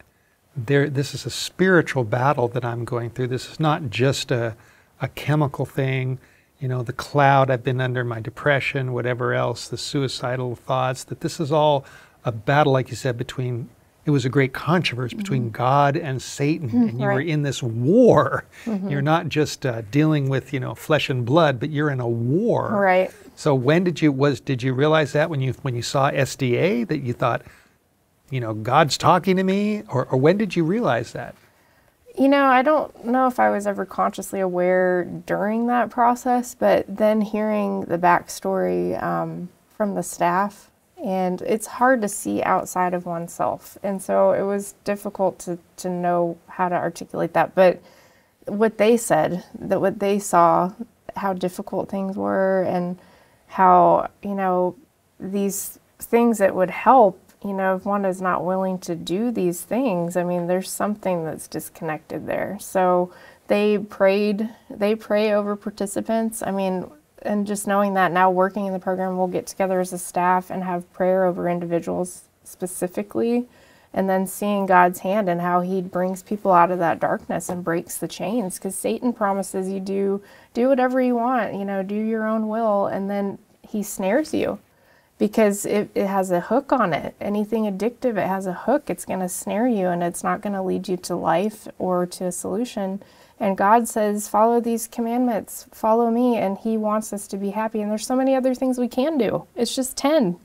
there this is a spiritual battle that I'm going through. This is not just a a chemical thing. You know, the cloud I've been under, my depression, whatever else, the suicidal thoughts. That this is all a battle, like you said, between it was a great controversy between God and Satan, mm-hmm. and you right. were in this war. Mm-hmm. You're not just uh, dealing with you know flesh and blood, but you're in a war. Right. So when did you was did you realize that when you when you saw SDA that you thought, you know, God's talking to me, or, or when did you realize that? You know, I don't know if I was ever consciously aware during that process, but then hearing the backstory um, from the staff and it's hard to see outside of oneself. And so it was difficult to, to know how to articulate that. But what they said, that what they saw, how difficult things were, and how, you know, these things that would help, you know, if one is not willing to do these things, I mean, there's something that's disconnected there. So they prayed, they pray over participants. I mean, and just knowing that now working in the program, we'll get together as a staff and have prayer over individuals specifically, and then seeing God's hand and how He brings people out of that darkness and breaks the chains. Because Satan promises you do do whatever you want, you know, do your own will, and then he snares you because it, it has a hook on it. Anything addictive, it has a hook. It's going to snare you, and it's not going to lead you to life or to a solution. And God says, follow these commandments, follow me, and He wants us to be happy. And there's so many other things we can do. It's just 10.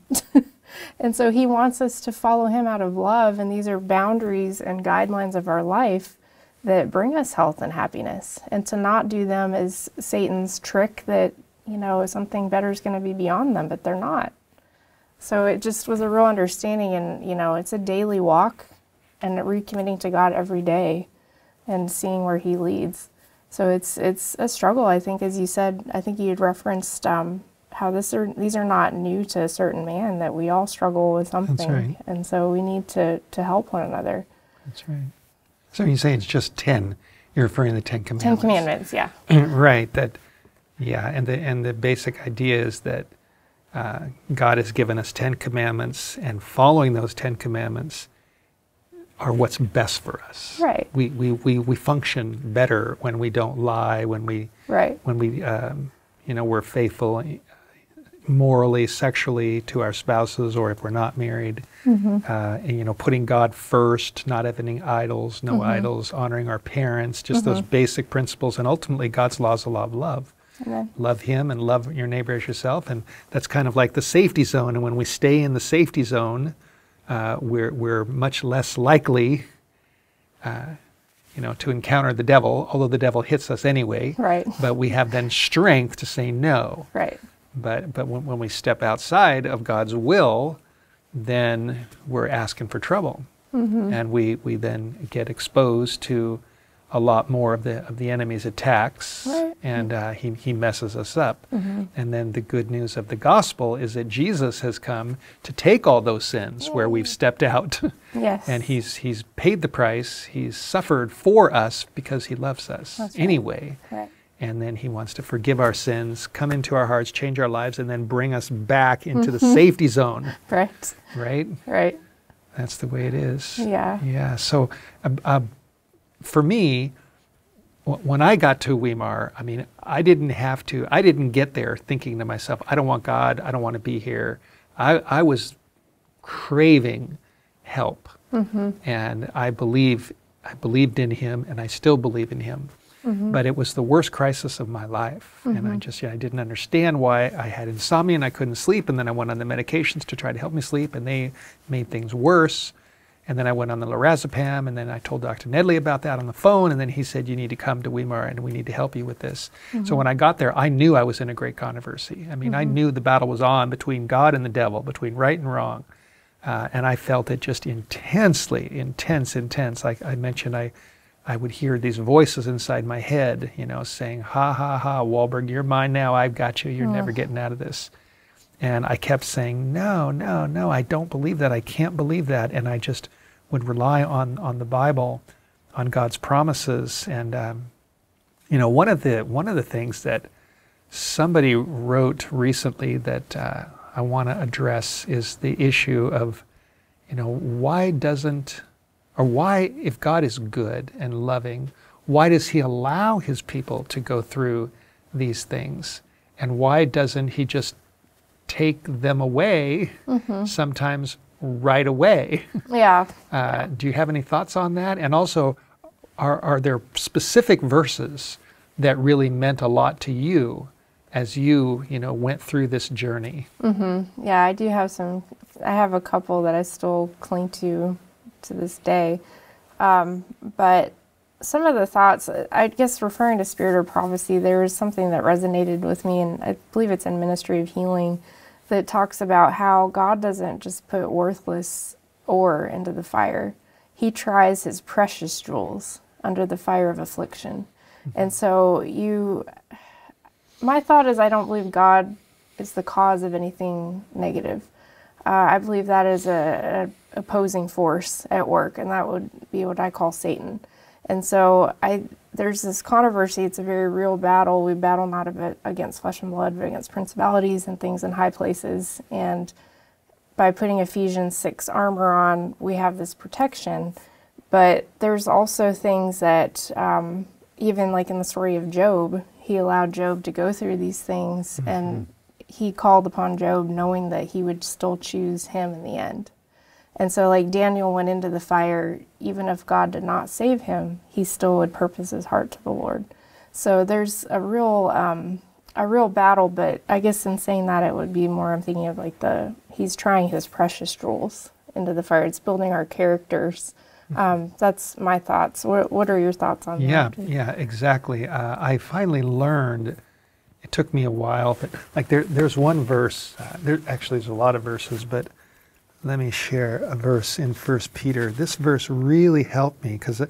and so He wants us to follow Him out of love. And these are boundaries and guidelines of our life that bring us health and happiness. And to not do them is Satan's trick that, you know, something better is going to be beyond them, but they're not. So it just was a real understanding. And, you know, it's a daily walk and recommitting to God every day and seeing where he leads. So it's it's a struggle. I think, as you said, I think you had referenced um, how this are these are not new to a certain man. That we all struggle with something, right. and so we need to to help one another. That's right. So you say it's just ten. You're referring to the Ten Commandments. Ten Commandments, yeah. right. That, yeah, and the and the basic idea is that uh, God has given us ten commandments, and following those ten commandments are what's best for us. Right. We, we, we, we function better when we don't lie, when we, right. when we, um, you know, we're faithful morally, sexually to our spouses, or if we're not married. Mm-hmm. Uh, and, you know, putting God first, not having any idols, no mm-hmm. idols, honoring our parents, just mm-hmm. those basic principles. And ultimately, God's law is a law of love. Amen. Love Him and love your neighbor as yourself. And that's kind of like the safety zone. And when we stay in the safety zone, uh, we're, we're much less likely, uh, you know, to encounter the devil, although the devil hits us anyway. Right. But we have then strength to say no. Right. But, but when, when we step outside of God's will, then we're asking for trouble. Mm-hmm. And we, we then get exposed to a lot more of the of the enemy's attacks, right. and uh, he he messes us up. Mm-hmm. And then the good news of the gospel is that Jesus has come to take all those sins Yay. where we've stepped out. Yes. and he's he's paid the price. He's suffered for us because he loves us anyway. Right. And then he wants to forgive our sins, come into our hearts, change our lives, and then bring us back into the safety zone. Right. Right. Right. That's the way it is. Yeah. Yeah. So. Uh, uh, for me, when I got to Weimar, I mean, I didn't have to, I didn't get there thinking to myself, I don't want God, I don't want to be here. I, I was craving help. Mm-hmm. And I believe, I believed in Him, and I still believe in Him. Mm-hmm. But it was the worst crisis of my life. Mm-hmm. And I mm-hmm. just, I didn't understand why I had insomnia and I couldn't sleep. And then I went on the medications to try to help me sleep, and they made things worse. And then I went on the lorazepam, and then I told Dr. Nedley about that on the phone, and then he said, "You need to come to Weimar, and we need to help you with this." Mm-hmm. So when I got there, I knew I was in a great controversy. I mean, mm-hmm. I knew the battle was on between God and the devil, between right and wrong, uh, and I felt it just intensely, intense, intense. Like I mentioned, I. I would hear these voices inside my head, you know, saying, "Ha ha ha, Wohlberg, you're mine now. I've got you. You're never getting out of this." And I kept saying, no, no, no, I don't believe that. I can't believe that. And I just would rely on, on the Bible, on God's promises. And, um, You know, one of the one of the things that somebody wrote recently that uh, I want to address is the issue of, you know, why doesn't, or why, if God is good and loving, why does He allow His people to go through these things? And why doesn't He just take them away mm-hmm. sometimes right away? Yeah. uh, do you have any thoughts on that? And also, are, are there specific verses that really meant a lot to you as you, you know, went through this journey? Mm-hmm. Yeah, I do have some. I have a couple that I still cling to to this day. Um, but some of the thoughts, I guess, referring to spirit of prophecy, there was something that resonated with me, and I believe it's in Ministry of Healing that talks about how God doesn't just put worthless ore into the fire, He tries His precious jewels under the fire of affliction. And so you my thought is I don't believe God is the cause of anything negative. Uh, I believe that is a, a, opposing force at work, and that would be what I call Satan. And so I there's this controversy. It's a very real battle. We battle not of it against flesh and blood, but against principalities and things in high places. And by putting Ephesians 6 armor on, we have this protection. But there's also things that, um, even like in the story of Job, he allowed Job to go through these things mm-hmm. and he called upon Job knowing that he would still choose him in the end. And so, like Daniel went into the fire, even if God did not save him, he still would purpose his heart to the Lord. So there's a real, um, a real battle. But I guess in saying that, it would be more. I'm thinking of like the he's trying his precious jewels into the fire. It's building our characters um, that's my thoughts. What, what are your thoughts on yeah, that? Yeah, yeah, exactly. Uh, I finally learned. It took me a while, but like there, there's one verse. Uh, there actually there's a lot of verses, but let me share a verse in First Peter. This verse really helped me because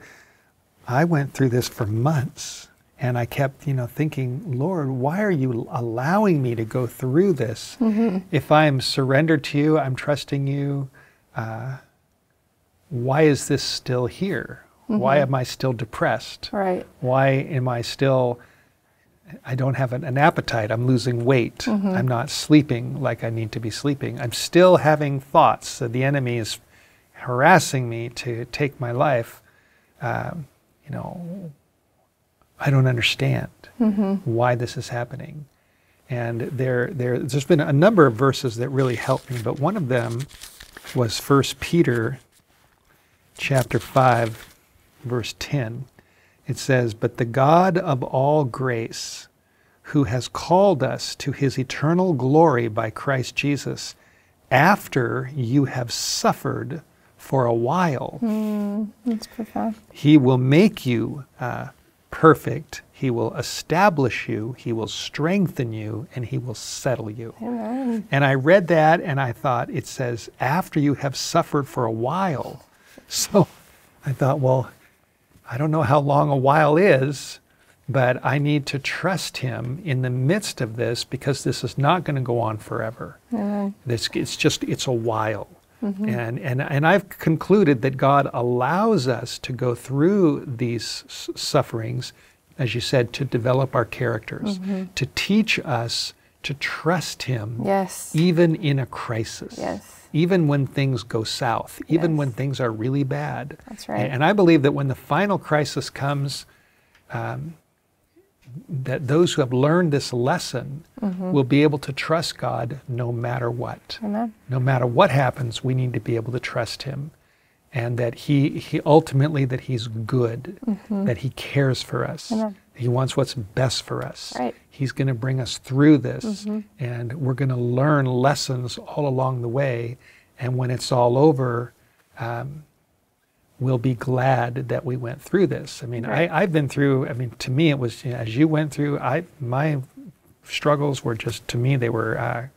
I went through this for months, and I kept, you know, thinking, Lord, why are you allowing me to go through this? Mm-hmm. If I'm surrendered to you, I'm trusting you. Uh, why is this still here? Mm-hmm. Why am I still depressed? Right. Why am I still, I don't have an, an appetite. I'm losing weight. Mm-hmm. I'm not sleeping like I need to be sleeping. I'm still having thoughts that the enemy is harassing me to take my life. Um, you know, I don't understand mm-hmm. why this is happening. And there, there, there's been a number of verses that really helped me, but one of them was First Peter chapter 5, verse 10, it says, But the God of all grace, who has called us to his eternal glory by Christ Jesus, after you have suffered for a while, mm, that's profound. he will make you uh, perfect. He will establish you, He will strengthen you, and He will settle you. Amen. And I read that and I thought, it says, after you have suffered for a while. So I thought, well, I don't know how long a while is, but I need to trust him in the midst of this because this is not going to go on forever. Mm-hmm. This, it's just, it's a while. Mm-hmm. And, and, and I've concluded that God allows us to go through these sufferings, as you said, to develop our characters, mm-hmm. to teach us to trust Him, yes. even in a crisis. Yes even when things go south, even yes. when things are really bad. That's right. And I believe that when the final crisis comes, um, that those who have learned this lesson mm-hmm. will be able to trust God no matter what. Amen. No matter what happens, we need to be able to trust Him. And that He, he ultimately that He's good, mm-hmm. that He cares for us. Amen. He wants what's best for us. Right. He's going to bring us through this, mm-hmm. and we're going to learn lessons all along the way. And when it's all over, um, we'll be glad that we went through this. I mean, right. I, have been through. I mean, to me, it was you know, as you went through. I my struggles were just to me they were uh,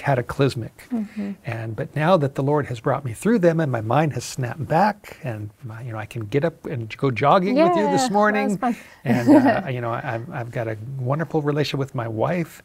cataclysmic. Mm-hmm. And but now that the Lord has brought me through them and my mind has snapped back and my, you know I can get up and go jogging yeah, with you this morning. and uh, you know I, I've got a wonderful relationship with my wife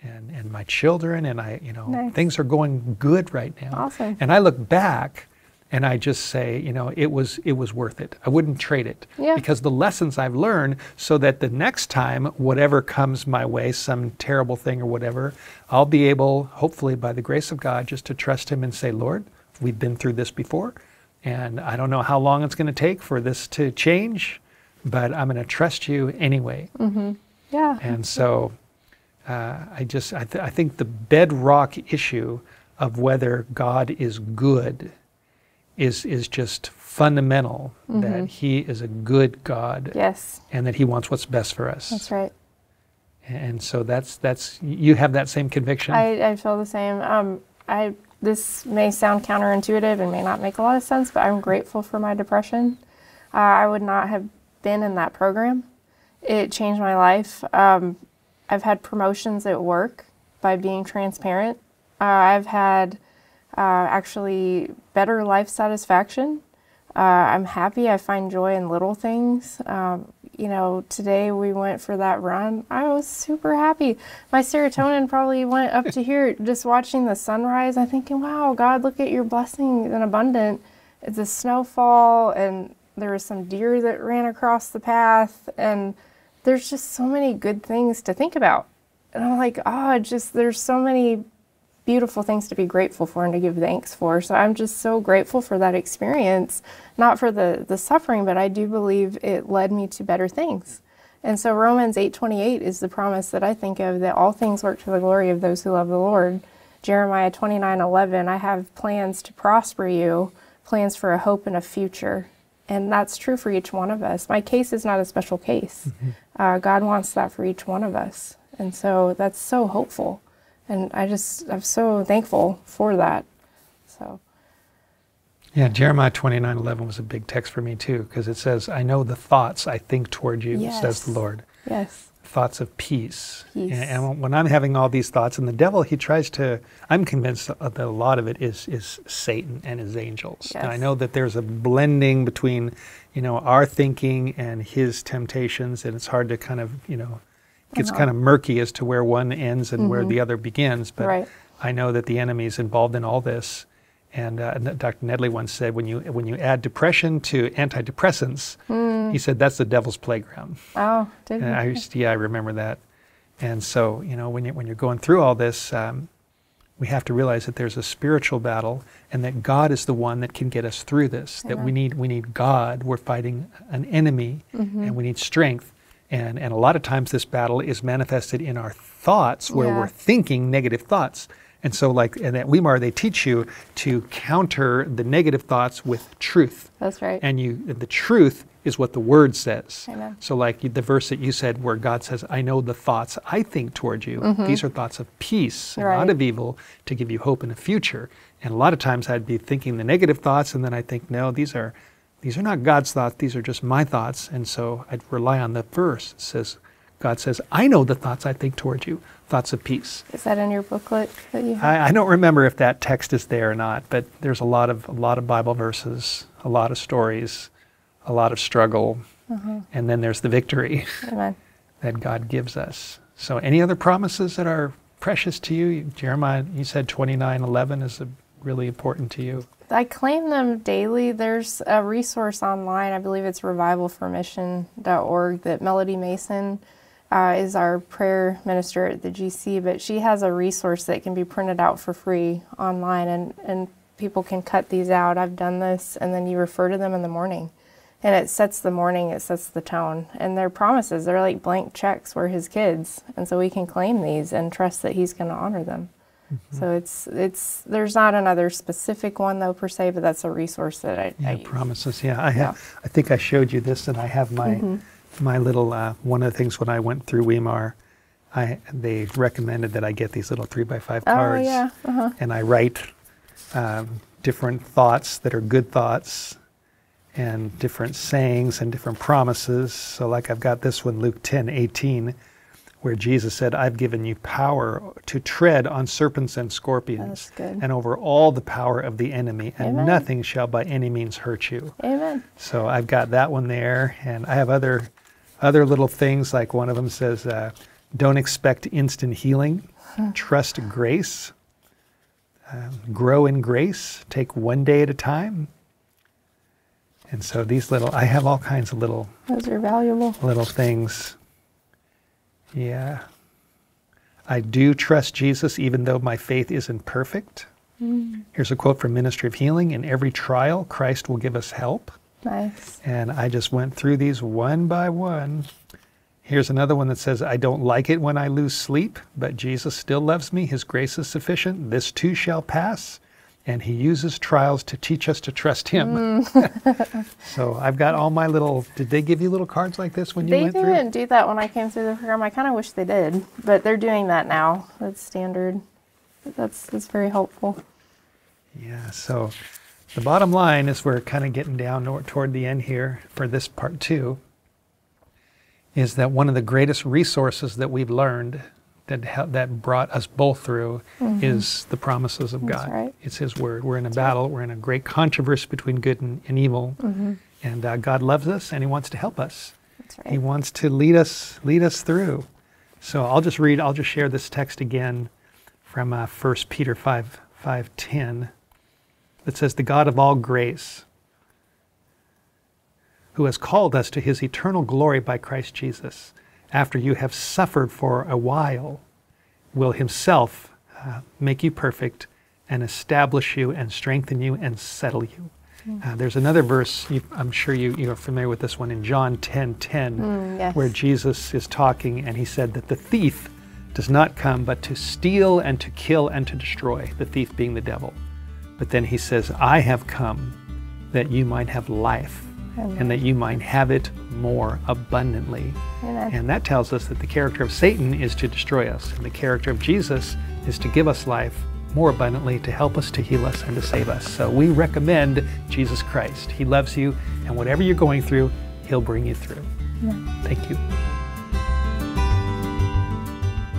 and, and my children and I you know nice. things are going good right now. Awesome. And I look back and I just say, you know, it was it was worth it. I wouldn't trade it Yeah. because the lessons I've learned, so that the next time whatever comes my way, some terrible thing or whatever, I'll be able, hopefully by the grace of God, just to trust Him and say, Lord, we've been through this before, and I don't know how long it's going to take for this to change, but I'm going to trust you anyway. Yeah. And so uh, I just I, th- I think the bedrock issue of whether God is good is is just fundamental that He is a good God Yes. and that He wants what's best for us. That's right. And so that's that's you have that same conviction. I, I feel the same. Um, I this may sound counterintuitive and may not make a lot of sense, but I'm grateful for my depression. Uh, I would not have been in that program. It changed my life. Um, I've had promotions at work by being transparent. Uh, I've had uh, actually better life satisfaction. Uh, I'm happy. I find joy in little things. Um, you know, today we went for that run. I was super happy. My serotonin probably went up to here just watching the sunrise. I'm thinking, wow, God, look at your blessings and abundant. It's a snowfall, and there was some deer that ran across the path, and there's just so many good things to think about. And I'm like, oh, just there's so many beautiful things to be grateful for and to give thanks for. So I'm just so grateful for that experience, not for the the suffering, but I do believe it led me to better things. And so Romans 8:28 is the promise that I think of that all things work to the glory of those who love the Lord. Jeremiah 29:11, I have plans to prosper you, plans for a hope and a future. And that's true for each one of us. My case is not a special case. Uh, God wants that for each one of us. And so that's so hopeful. And I just, I'm so thankful for that. So, yeah, Jeremiah 29:11 was a big text for me too because it says, "I know the thoughts I think toward you," says the Lord. yes. thoughts of peace. Peace. And, and when I'm having all these thoughts, and the devil, he tries to, I'm convinced that a lot of it is, is Satan and his angels. Yes. And I know that there's a blending between, you know, our thinking and his temptations, and it's hard to kind of, you know, gets Uh-huh. kind of murky as to where one ends and where Mhm. the other begins. But Right. I know that the enemy is involved in all this. And uh, Dr. Nedley once said, when you, when you add depression to antidepressants, Mm. he said that's the devil's playground. Oh, did I used, yeah, I remember that. And so, you know, when you when you're going through all this, um, we have to realize that there's a spiritual battle, and that God is the one that can get us through this. That we need we need God. We're fighting an enemy, Mm-hmm. and we need strength. And and a lot of times this battle is manifested in our thoughts, where Yeah. we're thinking negative thoughts. And so, like, and at Weimar, they teach you to counter the negative thoughts with truth That's right. and you the truth is what the word says Amen. so like the verse that you said where god says i know the thoughts i think toward you these are thoughts of peace and not Mm-hmm. Of evil to give you hope in the future and a lot of times i'd be thinking the negative thoughts and then i think no these are these are not god's thoughts these are just my thoughts and so i'd rely on the verse it says god says i know the thoughts i think toward you thoughts of peace Is that in your booklet that you have? I, I don't remember if that text is there or not, but there's a lot of a lot of Bible verses, a lot of stories, a lot of struggle, Mm-hmm. and then there's the victory Amen. that God gives us. So, any other promises that are precious to you? Jeremiah, you said 29:11 is a, really important to you. I claim them daily. There's a resource online. I believe it's revivalformission.org that Melody Mason uh, is our prayer minister at the GC, but she has a resource that can be printed out for free online, and, and people can cut these out. I've done this, and then you refer to them in the morning. And it sets the morning, it sets the tone. And they're promises, they're like blank checks. We're his kids. And so we can claim these and trust that he's going to honor them. So it's it's there's not another specific one though per se, but that's a resource that I, Yeah, I promises. Yeah, I have. I think I showed you this, and I have my Mm-hmm. my little uh, one of the things when I went through Weimar, I they recommended that I get these little three by five cards. yeah, uh-huh. and I write um, different thoughts that are good thoughts and different sayings and different promises. So, like I've got this one, Luke 10 18, where Jesus said, I've given you power to tread on serpents and scorpions and over all the power of the enemy, and Amen. nothing shall by any means hurt you. Amen. So I've got that one there, and I have other other little things. Like one of them says, uh, "Don't expect instant healing. Trust grace. Um, grow in grace. Take one day at a time. And so these little, I have all kinds of little Those are valuable. little things. Yeah. I do trust Jesus even though my faith isn't perfect. Mm. Here's a quote from Ministry of Healing In every trial, Christ will give us help. Nice. And I just went through these one by one. Here's another one that says, I don't like it when I lose sleep, but Jesus still loves me. His grace is sufficient. This too shall pass. And he uses trials to teach us to trust him. Mm. so I've got all my little, did they give you little cards like this when you They went through? They didn't do that when I came through the program. I kind of wish they did, but they're doing that now. That's standard. That's that's very helpful. Yeah, so the bottom line is we're kind of getting down toward the end here for this part two. Is that one of the greatest resources that we've learned that that brought us both through is the promises of Mm-hmm. That's God. right. It's His word. We're in a battle. We're in a great controversy between good and, and evil, Mm-hmm. and uh, God loves us and He wants to help us. That's He wants to lead us lead us through. So I'll just read. I'll just share this text again from uh, 1 Peter 5 five ten. That says, "The God of all grace, who has called us to His eternal glory by Christ Jesus, after you have suffered for a while, will Himself uh, make you perfect and establish you and strengthen you and settle you." Uh, there's another verse. You, I'm sure you, you are familiar with this one in John 10 10, Mm, yes. where Jesus is talking and he said that the thief does not come but to steal and to kill and to destroy, the thief being the devil. But then he says, I have come that you might have life and that you might have it more abundantly. Amen. And that tells us that the character of Satan is to destroy us, and the character of Jesus is to give us life more abundantly, to help us, to heal us, and to save us. So we recommend Jesus Christ. He loves you, and whatever you're going through, He'll bring you through. Thank you.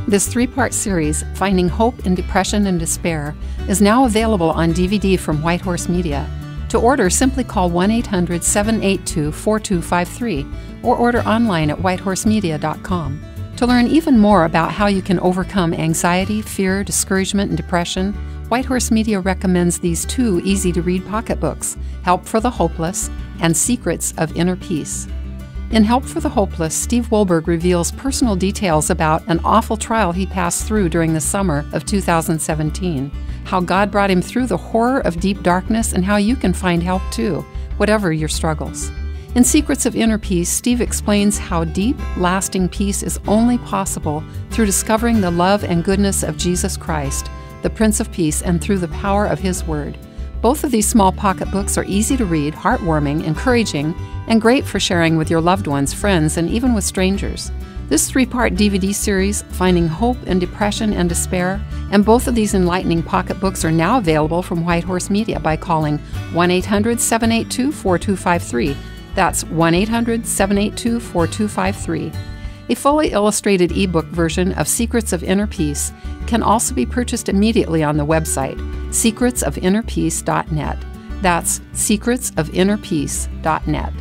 This three part series, Finding Hope in Depression and Despair, is now available on DVD from Whitehorse Media. To order, simply call 1 800 782 4253 or order online at whitehorsemedia.com. To learn even more about how you can overcome anxiety, fear, discouragement, and depression, Whitehorse Media recommends these two easy to read pocketbooks Help for the Hopeless and Secrets of Inner Peace. In Help for the Hopeless, Steve Wohlberg reveals personal details about an awful trial he passed through during the summer of 2017, how God brought him through the horror of deep darkness, and how you can find help too, whatever your struggles. In Secrets of Inner Peace, Steve explains how deep, lasting peace is only possible through discovering the love and goodness of Jesus Christ, the Prince of Peace, and through the power of His Word. Both of these small pocketbooks are easy to read, heartwarming, encouraging, and great for sharing with your loved ones, friends, and even with strangers. This three part DVD series, Finding Hope in Depression and Despair, and both of these enlightening pocketbooks are now available from Whitehorse Media by calling 1 800 782 4253. That's 1 800 782 4253. A fully illustrated ebook version of Secrets of Inner Peace can also be purchased immediately on the website, secretsofinnerpeace.net. That's secretsofinnerpeace.net.